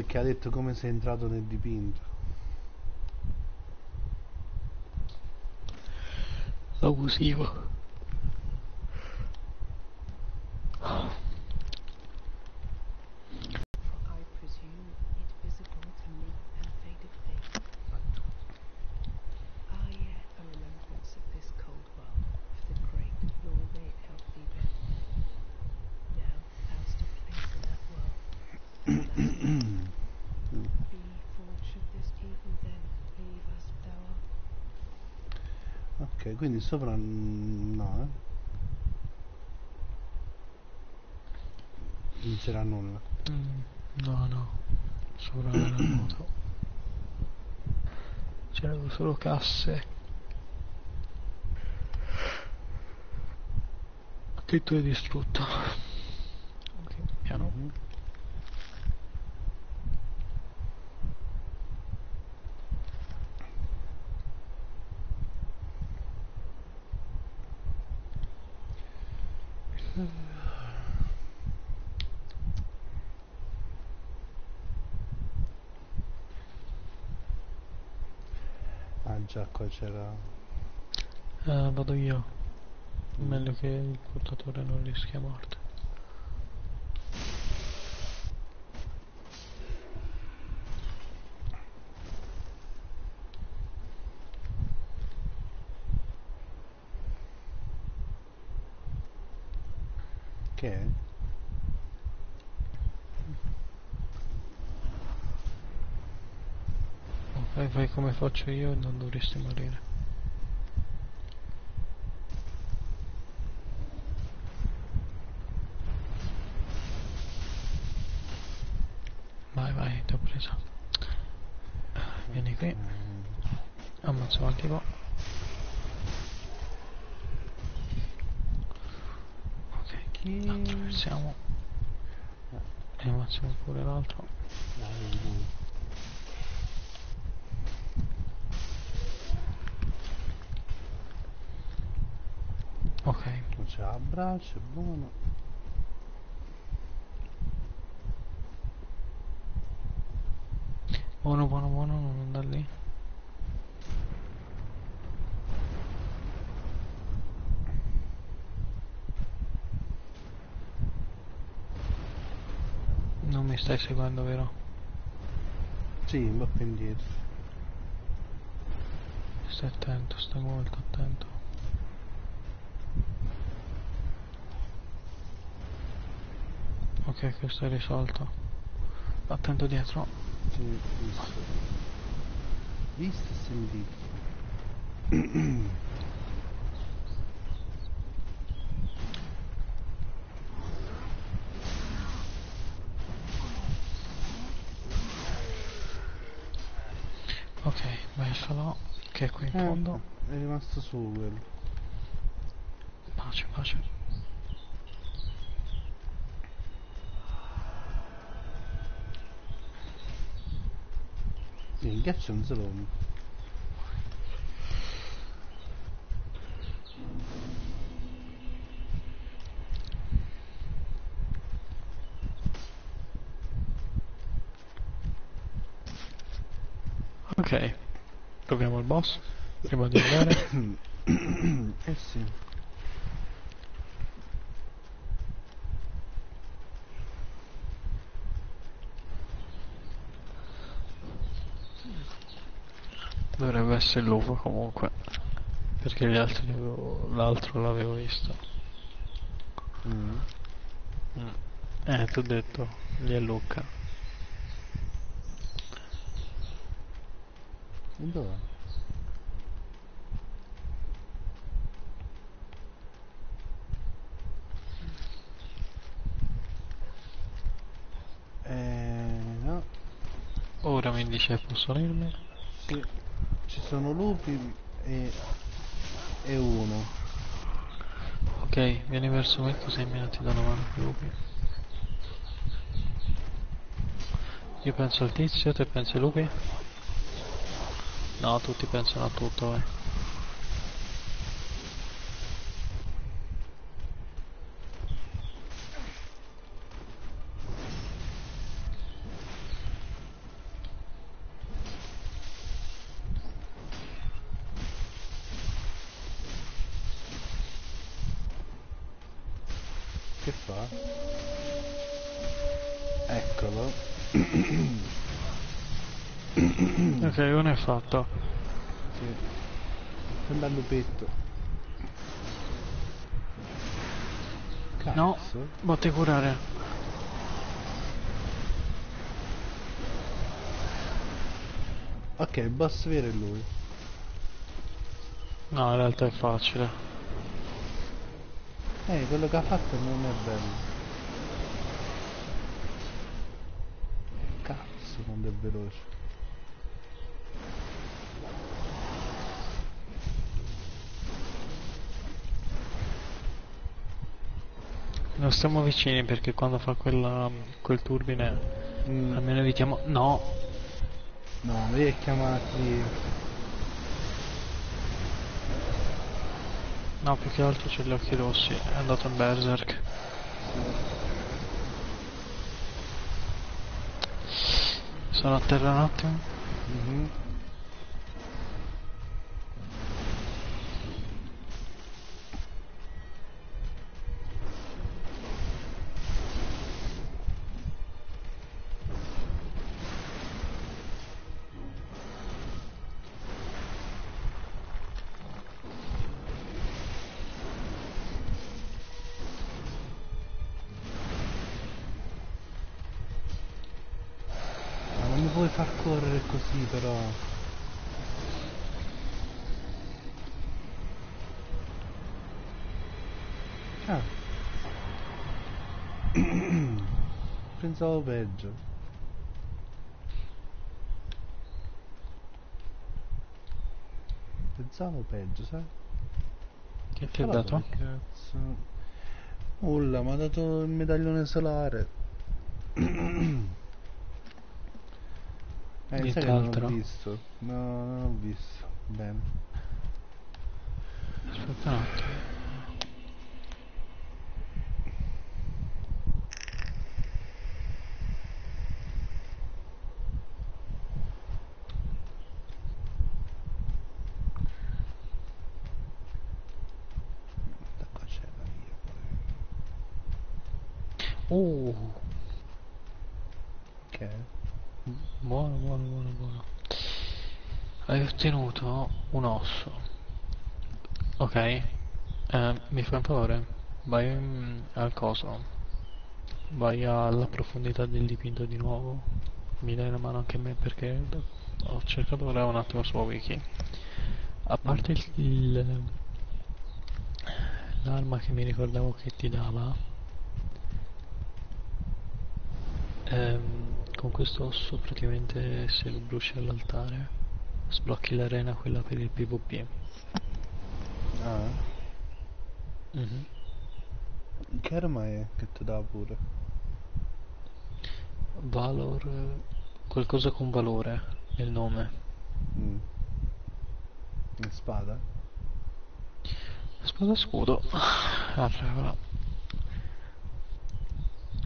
perché ha detto come sei entrato nel dipinto. Abusivo. Sopra mm, no, eh. Non c'era nulla. Mm, no, no. Sopra era vuoto. C'erano solo casse. Che tu hai distrutto. Ok, piano. Mhm. Ah già qua c'era... Eh, vado io. Meglio che il portatore non rischia morte. Che è? Ok, fai come faccio io non dovresti morire. Vai, vai, ti ho presa. Vieni qui, Mm, ammazzo un tipo. Ok, Chi? attraversiamo. E ammazziamo pure l'altro. Dai, lui. Ok, Non c'è è buono. buono, buono, buono, non andare lì. Non mi stai seguendo, vero? Sì, più indietro. Stai attento, stai molto attento. Ok, questo è risolto. Attento dietro. Visto. Sentito. Ok, vai falò, che è qui in fondo. Eh, è rimasto solo quello. Pace, pace. Se lo... Ok, proviamo il boss. Prima di andare. eh sì. Dovrebbe essere l'uovo comunque. Perché gli altri l'altro l'avevo visto. Mm. Mm. Eh, ti ho detto, lì è Luca. E dov'è? Eh, no. Ora mi dice posso unirmi? Sì. Ci sono lupi e... e uno. Ok, vieni verso me così almeno ti do una mano lupi. Io penso al tizio, te pensi ai lupi? No, tutti pensano a tutto, eh. Che fa? Eccolo. Ok, uno è fatto. Sì. Sembra un lupetto. Cazzo. No, botte curare. Ok, il boss vero è lui. No, in realtà è facile. Eh, quello che ha fatto non è bello. Cazzo, quando è veloce. Non stiamo vicini perché quando fa quella, quel turbine Mm, almeno evitiamo... No! no, lui è chiamati... No, più che altro c'è gli occhi rossi, è andato in berserk. Sono a terra un attimo. Mhm. Ma Pensavo peggio. Pensavo peggio, sai? Che ti ha dato? Cazzo. Nulla, mi ha dato il medaglione solare. Eh, sai che non ho visto. No, non ho visto. Bene. Aspetta un attimo. Da qua c'è la via. Uh, Ok. buono, buono, buono, buono. Hai ottenuto un osso. Ok. Eh, mi fai un favore? Vai mm, al coso. Vai alla profondità del dipinto di nuovo. Mi dai una mano anche a me perché ho cercato ora un attimo su wiki. A parte il- l'arma che mi ricordavo che ti dava, ehm, con questo osso praticamente se lo bruci all'altare sblocchi l'arena quella per il PvP. Ah. Mhm. Che arma è che ti dà pure? Valor, qualcosa con valore nel nome. Mm. Spada? Spada scudo. Ah.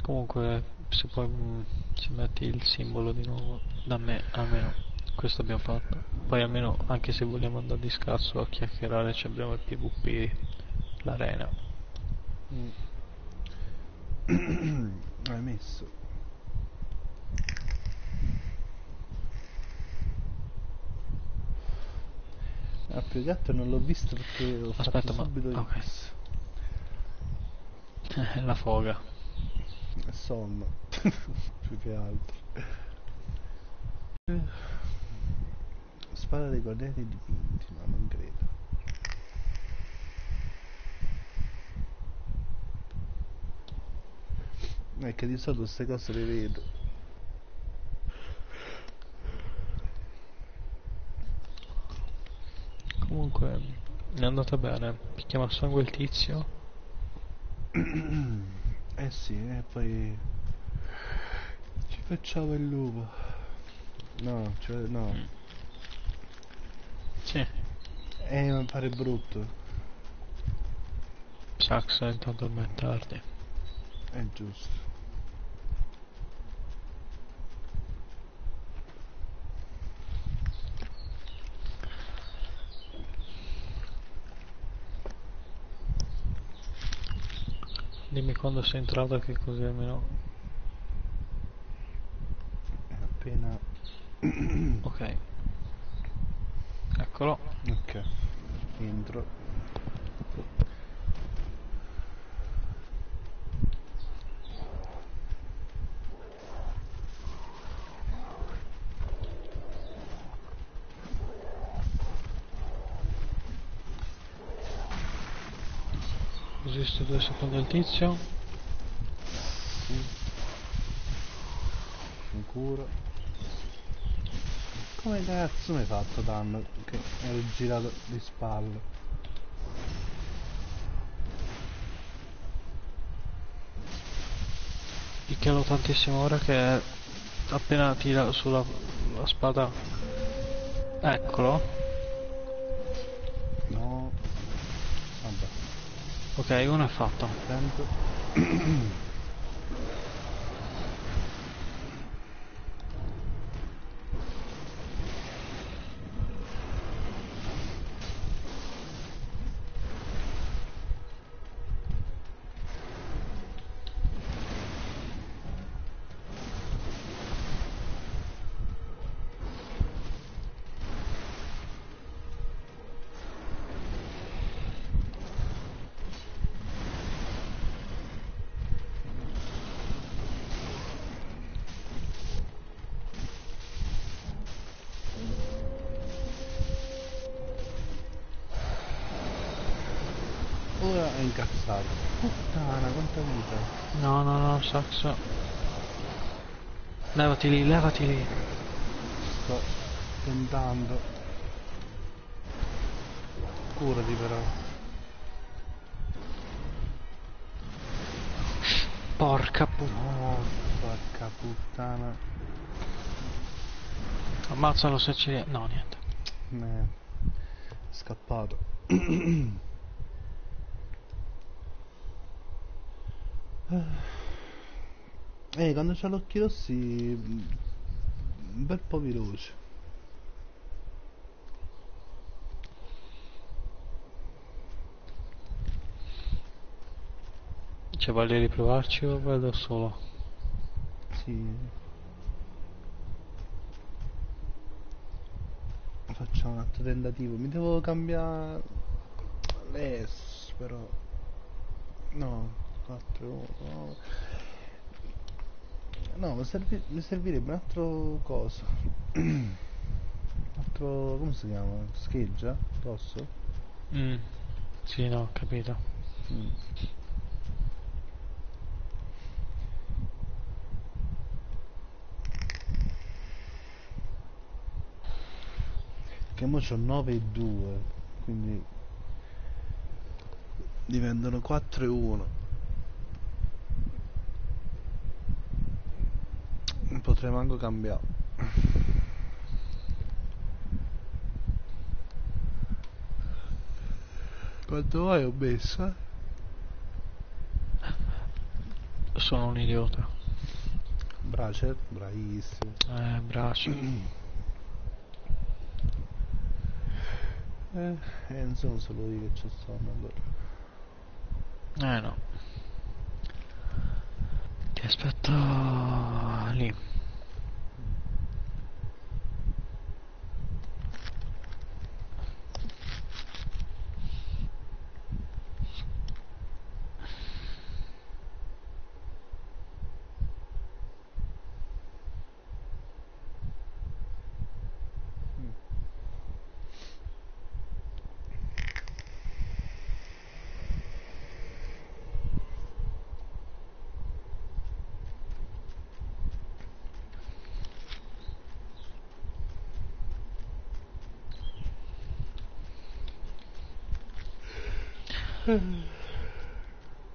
Comunque, se poi mm, se metti il simbolo di nuovo, da me almeno questo abbiamo fatto. Poi almeno, anche se vogliamo andare di scasso a chiacchierare, ci abbiamo il PvP, l'arena. Mm. Hai messo? Ah, più che altro non l'ho visto perché ho Aspetta, fatto ma- subito il ok. miss. La foga. Sonno. più che altro. Spada dei guardiani dipinti, ma non credo. È che di solito queste cose le vedo. Comunque, è andata bene. Picchiamo a sangue il tizio. Eh sì, e poi ci facciamo il lupo. No, cioè no. Mm. Sì. Eh, ma pare brutto. Sax, intanto è tardi. È giusto. Dimmi quando sei entrato che così almeno... Appena... Ok. Eccolo. ok. Entro. Così sto due secondi al tizio. Sì. Sicuro. Come cazzo mi hai fatto danno? Che ero girato di spalle. Picchialo tantissimo ora che appena tira sulla la spada. Eccolo. No. Vabbè, Ok, uno è fatto. Attento. Ora è incazzato. Puttana, quanta vita. No, no, no, sax. Levati lì, levati lì. Sto tentando. Curati però. Porca puttana. No, porca puttana. Ammazzalo se ci... No, niente. Me. È scappato. Eh, quando c'ha l'occhio rossi... mm, Un bel po' veloce. C'è voglia di provarci o vado solo? Sì. Facciamo un altro tentativo. Mi devo cambiare l'ES però. No, 4 no. No, mi, servi- mi servirebbe un altro coso. un altro. come si chiama? Scheggia? Rosso? Mm. Sì, no, ho capito. Mm. Che mo c'ho 9 e 2, quindi diventano 4 e 1. Potrei manco cambiare. Quanto vai ho messo? eh? Sono un idiota. Bracer, bravissimo. Eh, braccio. Eh, eh, non sono solo io che c'ho sonno allora. Eh no. Ti aspetto lì.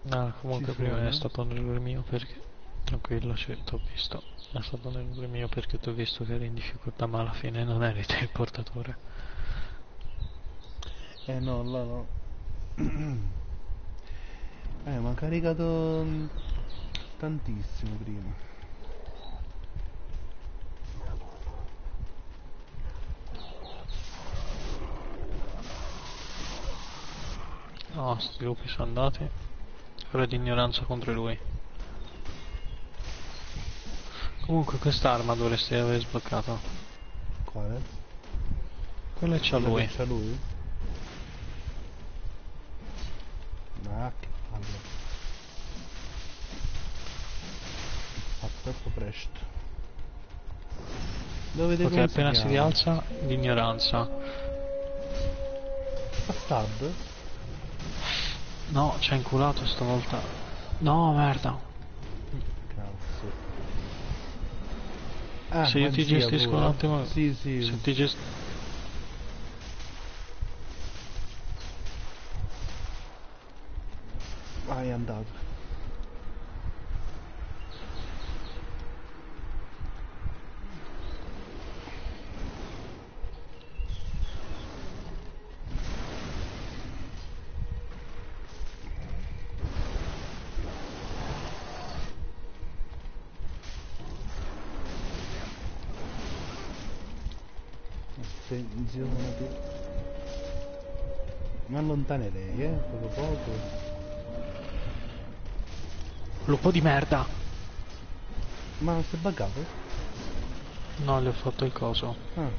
No, comunque Ci prima sono? È stato un errore mio perché... Tranquillo, cioè, t'ho visto. È stato un errore mio perché ti ho visto che eri in difficoltà, ma alla fine non eri te il portatore. Eh no, là no. eh, ma ha caricato mm, tantissimo prima. No, sti lupi sono andati. Ora di ignoranza contro lui. Comunque quest'arma dovresti aver sbloccato. Quale? Quella c'ha lui. C'ha lui? Ah, che palle. Fa troppo presto. Dove Ok, appena si rialza, l'ignoranza. Bastard? No, ci ha inculato stavolta. No, merda. Cazzo. Ah, Se io ti gestisco pure. un attimo- Sì, sì. Se ti gest- Ah, è andato. Attenzione. Mi allontanerei, eh, poco poco. Lupo di merda. Ma non si è buggato? No, le ho fatto il coso. Ah.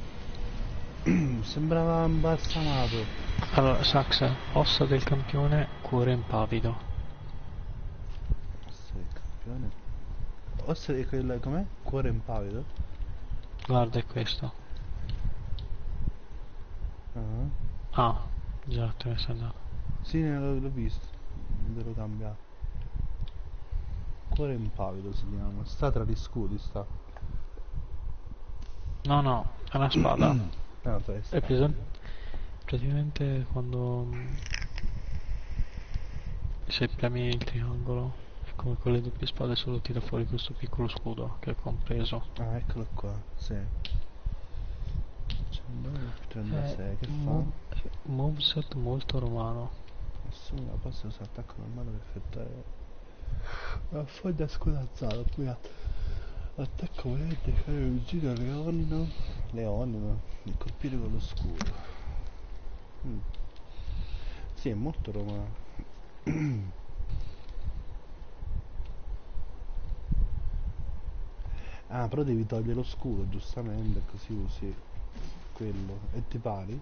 Sembrava imbalsamato. Allora, Sax, ossa del campione, cuore impavido. Ossa del campione. Ossa di quel com'è? Cuore impavido? Guarda, è questo. Ah. Già, te ne sei andato. Sì, l'ho, visto. Non devo cambiare. Cuore impavido si chiama. Sta tra gli scudi, sta. No, no, è una spada. No, testa. È presente? Praticamente quando mm, se premi il triangolo è come con le doppie spade solo tira fuori questo piccolo scudo che è compreso. Ah, eccolo qua, sì. 36, che fa? mo- moveset molto romano. Assumi la posta usa attacco normale per effettuare la foglia scorazzata, poi a- attacco volente fare un giro leonino, leonino e colpire con lo scudo. Mm. Sì, è molto romano. ah, però devi togliere lo scudo, giustamente, così usi quello. E ti pari?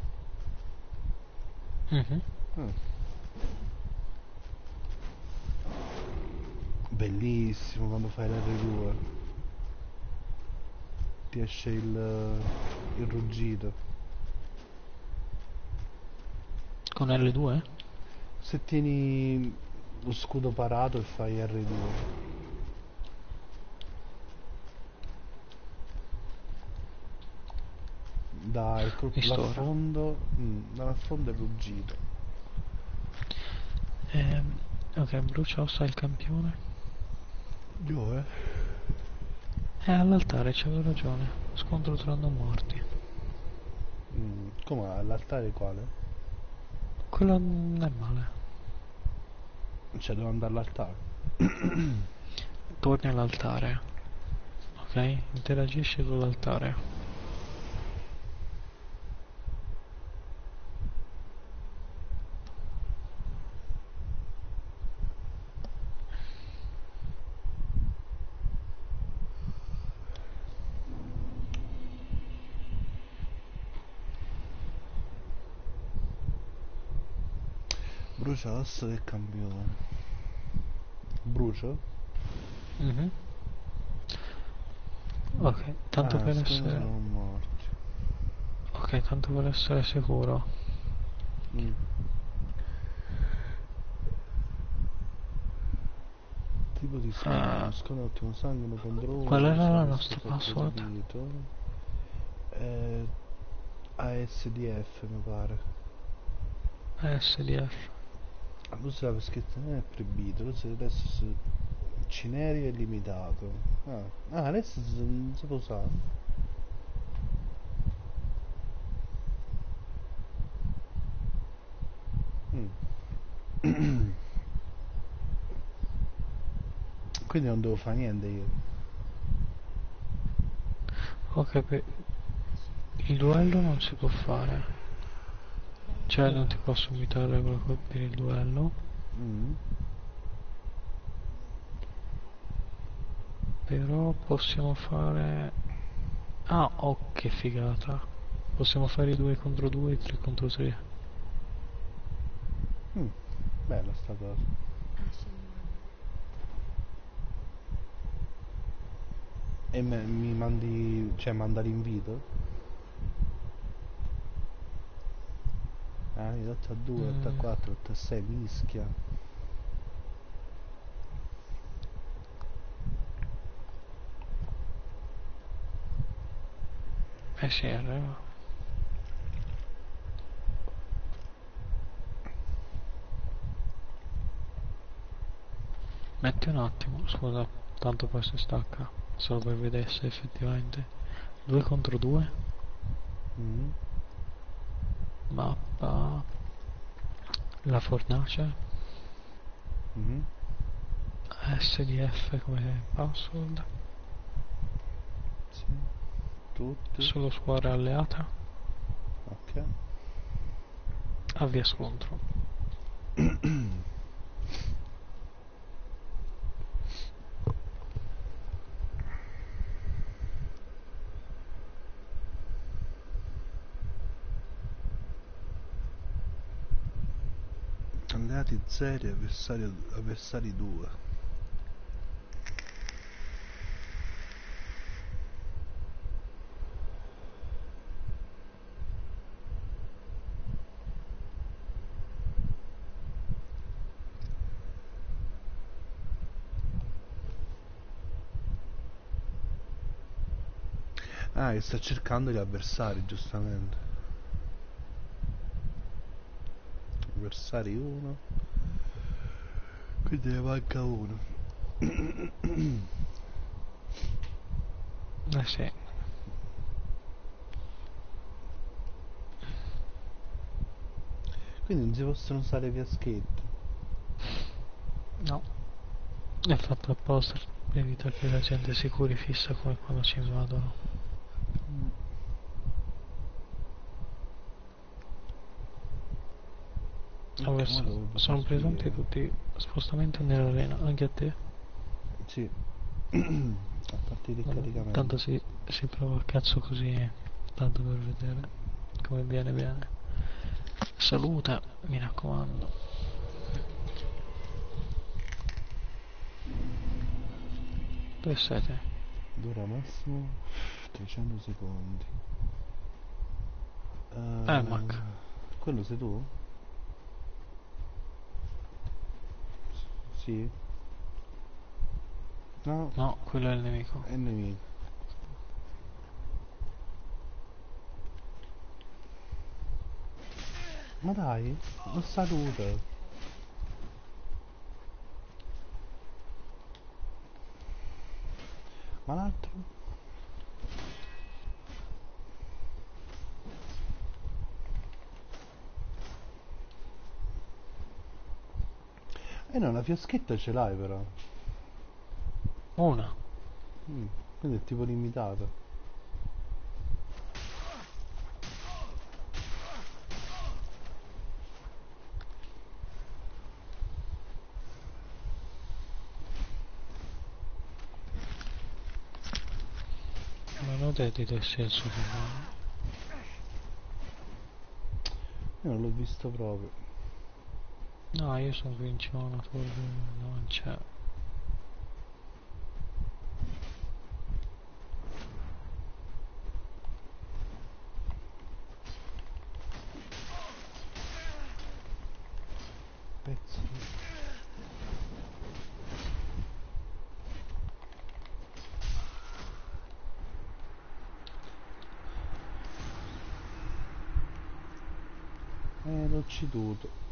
Mhm. Ah. Bellissimo quando fai l'R2 ti esce il, il ruggito Con L2? se tieni lo scudo parato e fai R2 dai colpo Visto ora. l'affondo mm, dall'affondo è ruggito Ehm, ok, brucia ossa il campione. dove? È all'altare, c'avevo ragione. Scontro tra non morti. Mm, come all'altare quale? Quello non è male. cioè devo andare all'altare Torni all'altare. Ok? Interagisci con l'altare. L'osso del campione. Brucio? Mhm. Ok, tanto Ah, per essere... Ok, tanto per essere sicuro. Mm. Tipo di sangue, Ah. nasconde ottimo sangue contro uno. Qual era la nostra password? Eh, ASDF mi pare. SDF. Ah, aveva scritto non è proibito, adesso si... Cinerio è limitato. Ah, ah adesso non si può usare. Mm. Quindi non devo fare niente io. Ok, per... il duello non si può fare. Cioè non ti posso imitare per il duello. Mm. Però possiamo fare... Ah, oh che figata. Possiamo fare i 2 contro 2 e 3 contro 3. Mm. Bella sta cosa. Ah, e mi mandi, cioè manda l'invito? Ah, 8 a 2, 8 a Mm. 4, 8 a 6, mischia. Eh sì, arriva. Metti un attimo, scusa, tanto poi si stacca, solo per vedere se effettivamente 2 contro 2, Mm. mappa, la fornace, Mhm. SDF come password, Sì. Tutti. solo squadra alleata, Ok. avvia scontro. Alleati 0 avversario, avversari 2. Ah, che sta cercando gli avversari, giustamente. Avversari 1. Quindi ne manca uno. Eh sì, Quindi non si possono usare fiaschetti. no, è fatto apposta per evitare che la gente si curi fissa come quando ci invadono. Dove sono presenti tutti spostamenti nell'arena, anche a te. Sì. A partire Vabbè, caricamento. Tanto si, si prova a cazzo così, tanto per vedere come viene bene. Saluta, mi raccomando. Dove siete? Dura massimo 300 secondi. Eh, Mac. Quello sei tu? Sì. No, No, quello è il nemico. è il nemico. Ma dai, lo saluta. Ma l'altro? No, la fiaschetta ce l'hai però. Una. Mm, quindi è tipo limitato. Ma non te di te senso che. Io non l'ho visto proprio. No, io sono zona, forse non c'è. Eh, l'ho ceduto.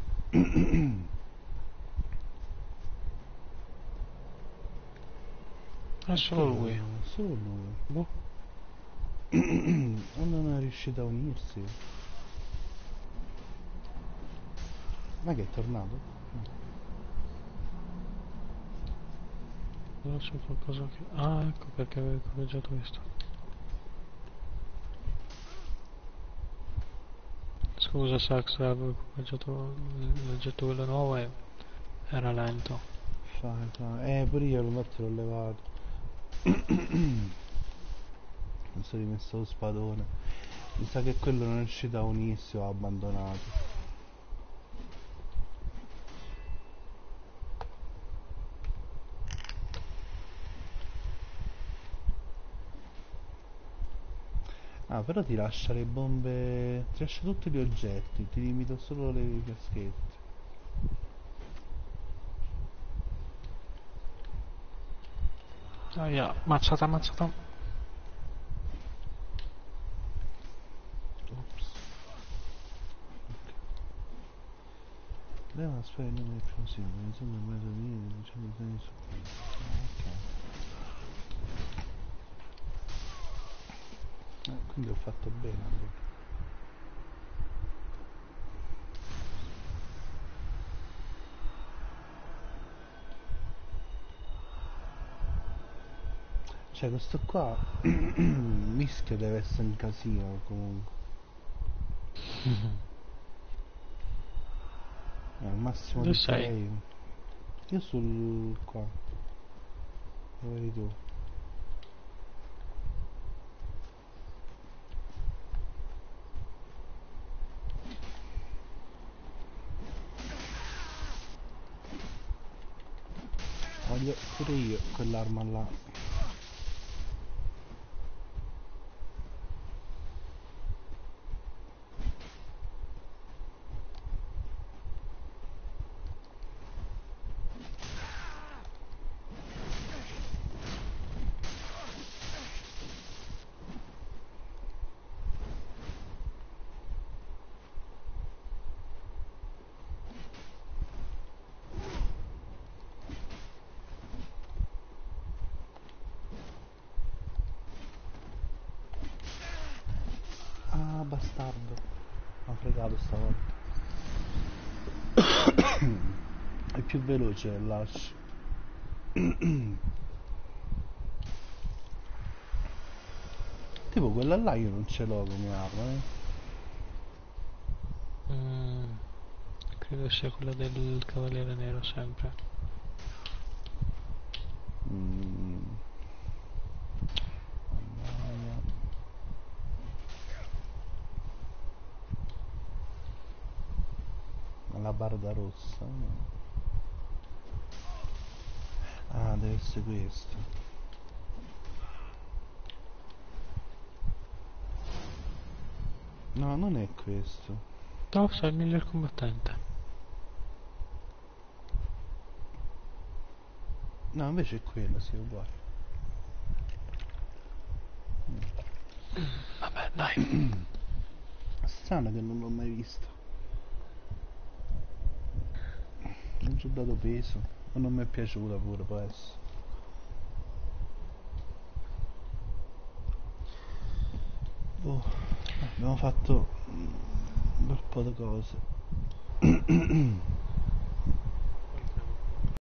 È solo lui. Solo lui. Boh. Non è riuscito a unirsi. Ma che è tornato? Non so qualcosa che... Ah, ecco perché avevo equipaggiato questo. Scusa Sax, avevo equipaggiato l'oggetto quello nuovo e era lento. Fai, fai. Eh, pure io lo metto l'ho levato. Mi sono rimesso lo spadone. Mi sa che quello non è uscito a unirsi o ha abbandonato. Ah, però ti lascia le bombe. Ti lascia tutti gli oggetti, ti limita solo le fiaschette. Aia, ammazzata, ammazzata. Ops. Ok. Leva spera il numero esplosivo, insomma il mezzo di diciamo di su. Ok. Eh, quindi ho fatto bene allora. Cioè questo qua mischio deve essere un casino comunque. Al massimo Dove di sei? 6. Io sul qua. Dove eri tu? Quell'arma là. Veloce l'Ash. Tipo quella là io non ce l'ho come arma, eh. Mm, credo sia quella del Cavaliere Nero sempre. Mm. La barda rossa. Essere questo. No, non è questo. No, sei il miglior combattente. No, invece è quello, sì, è uguale. Vabbè, dai. Strano che non l'ho mai visto. Non ci ho dato peso. O non mi è piaciuta pure, può essere. Oh, abbiamo fatto un bel po' di cose.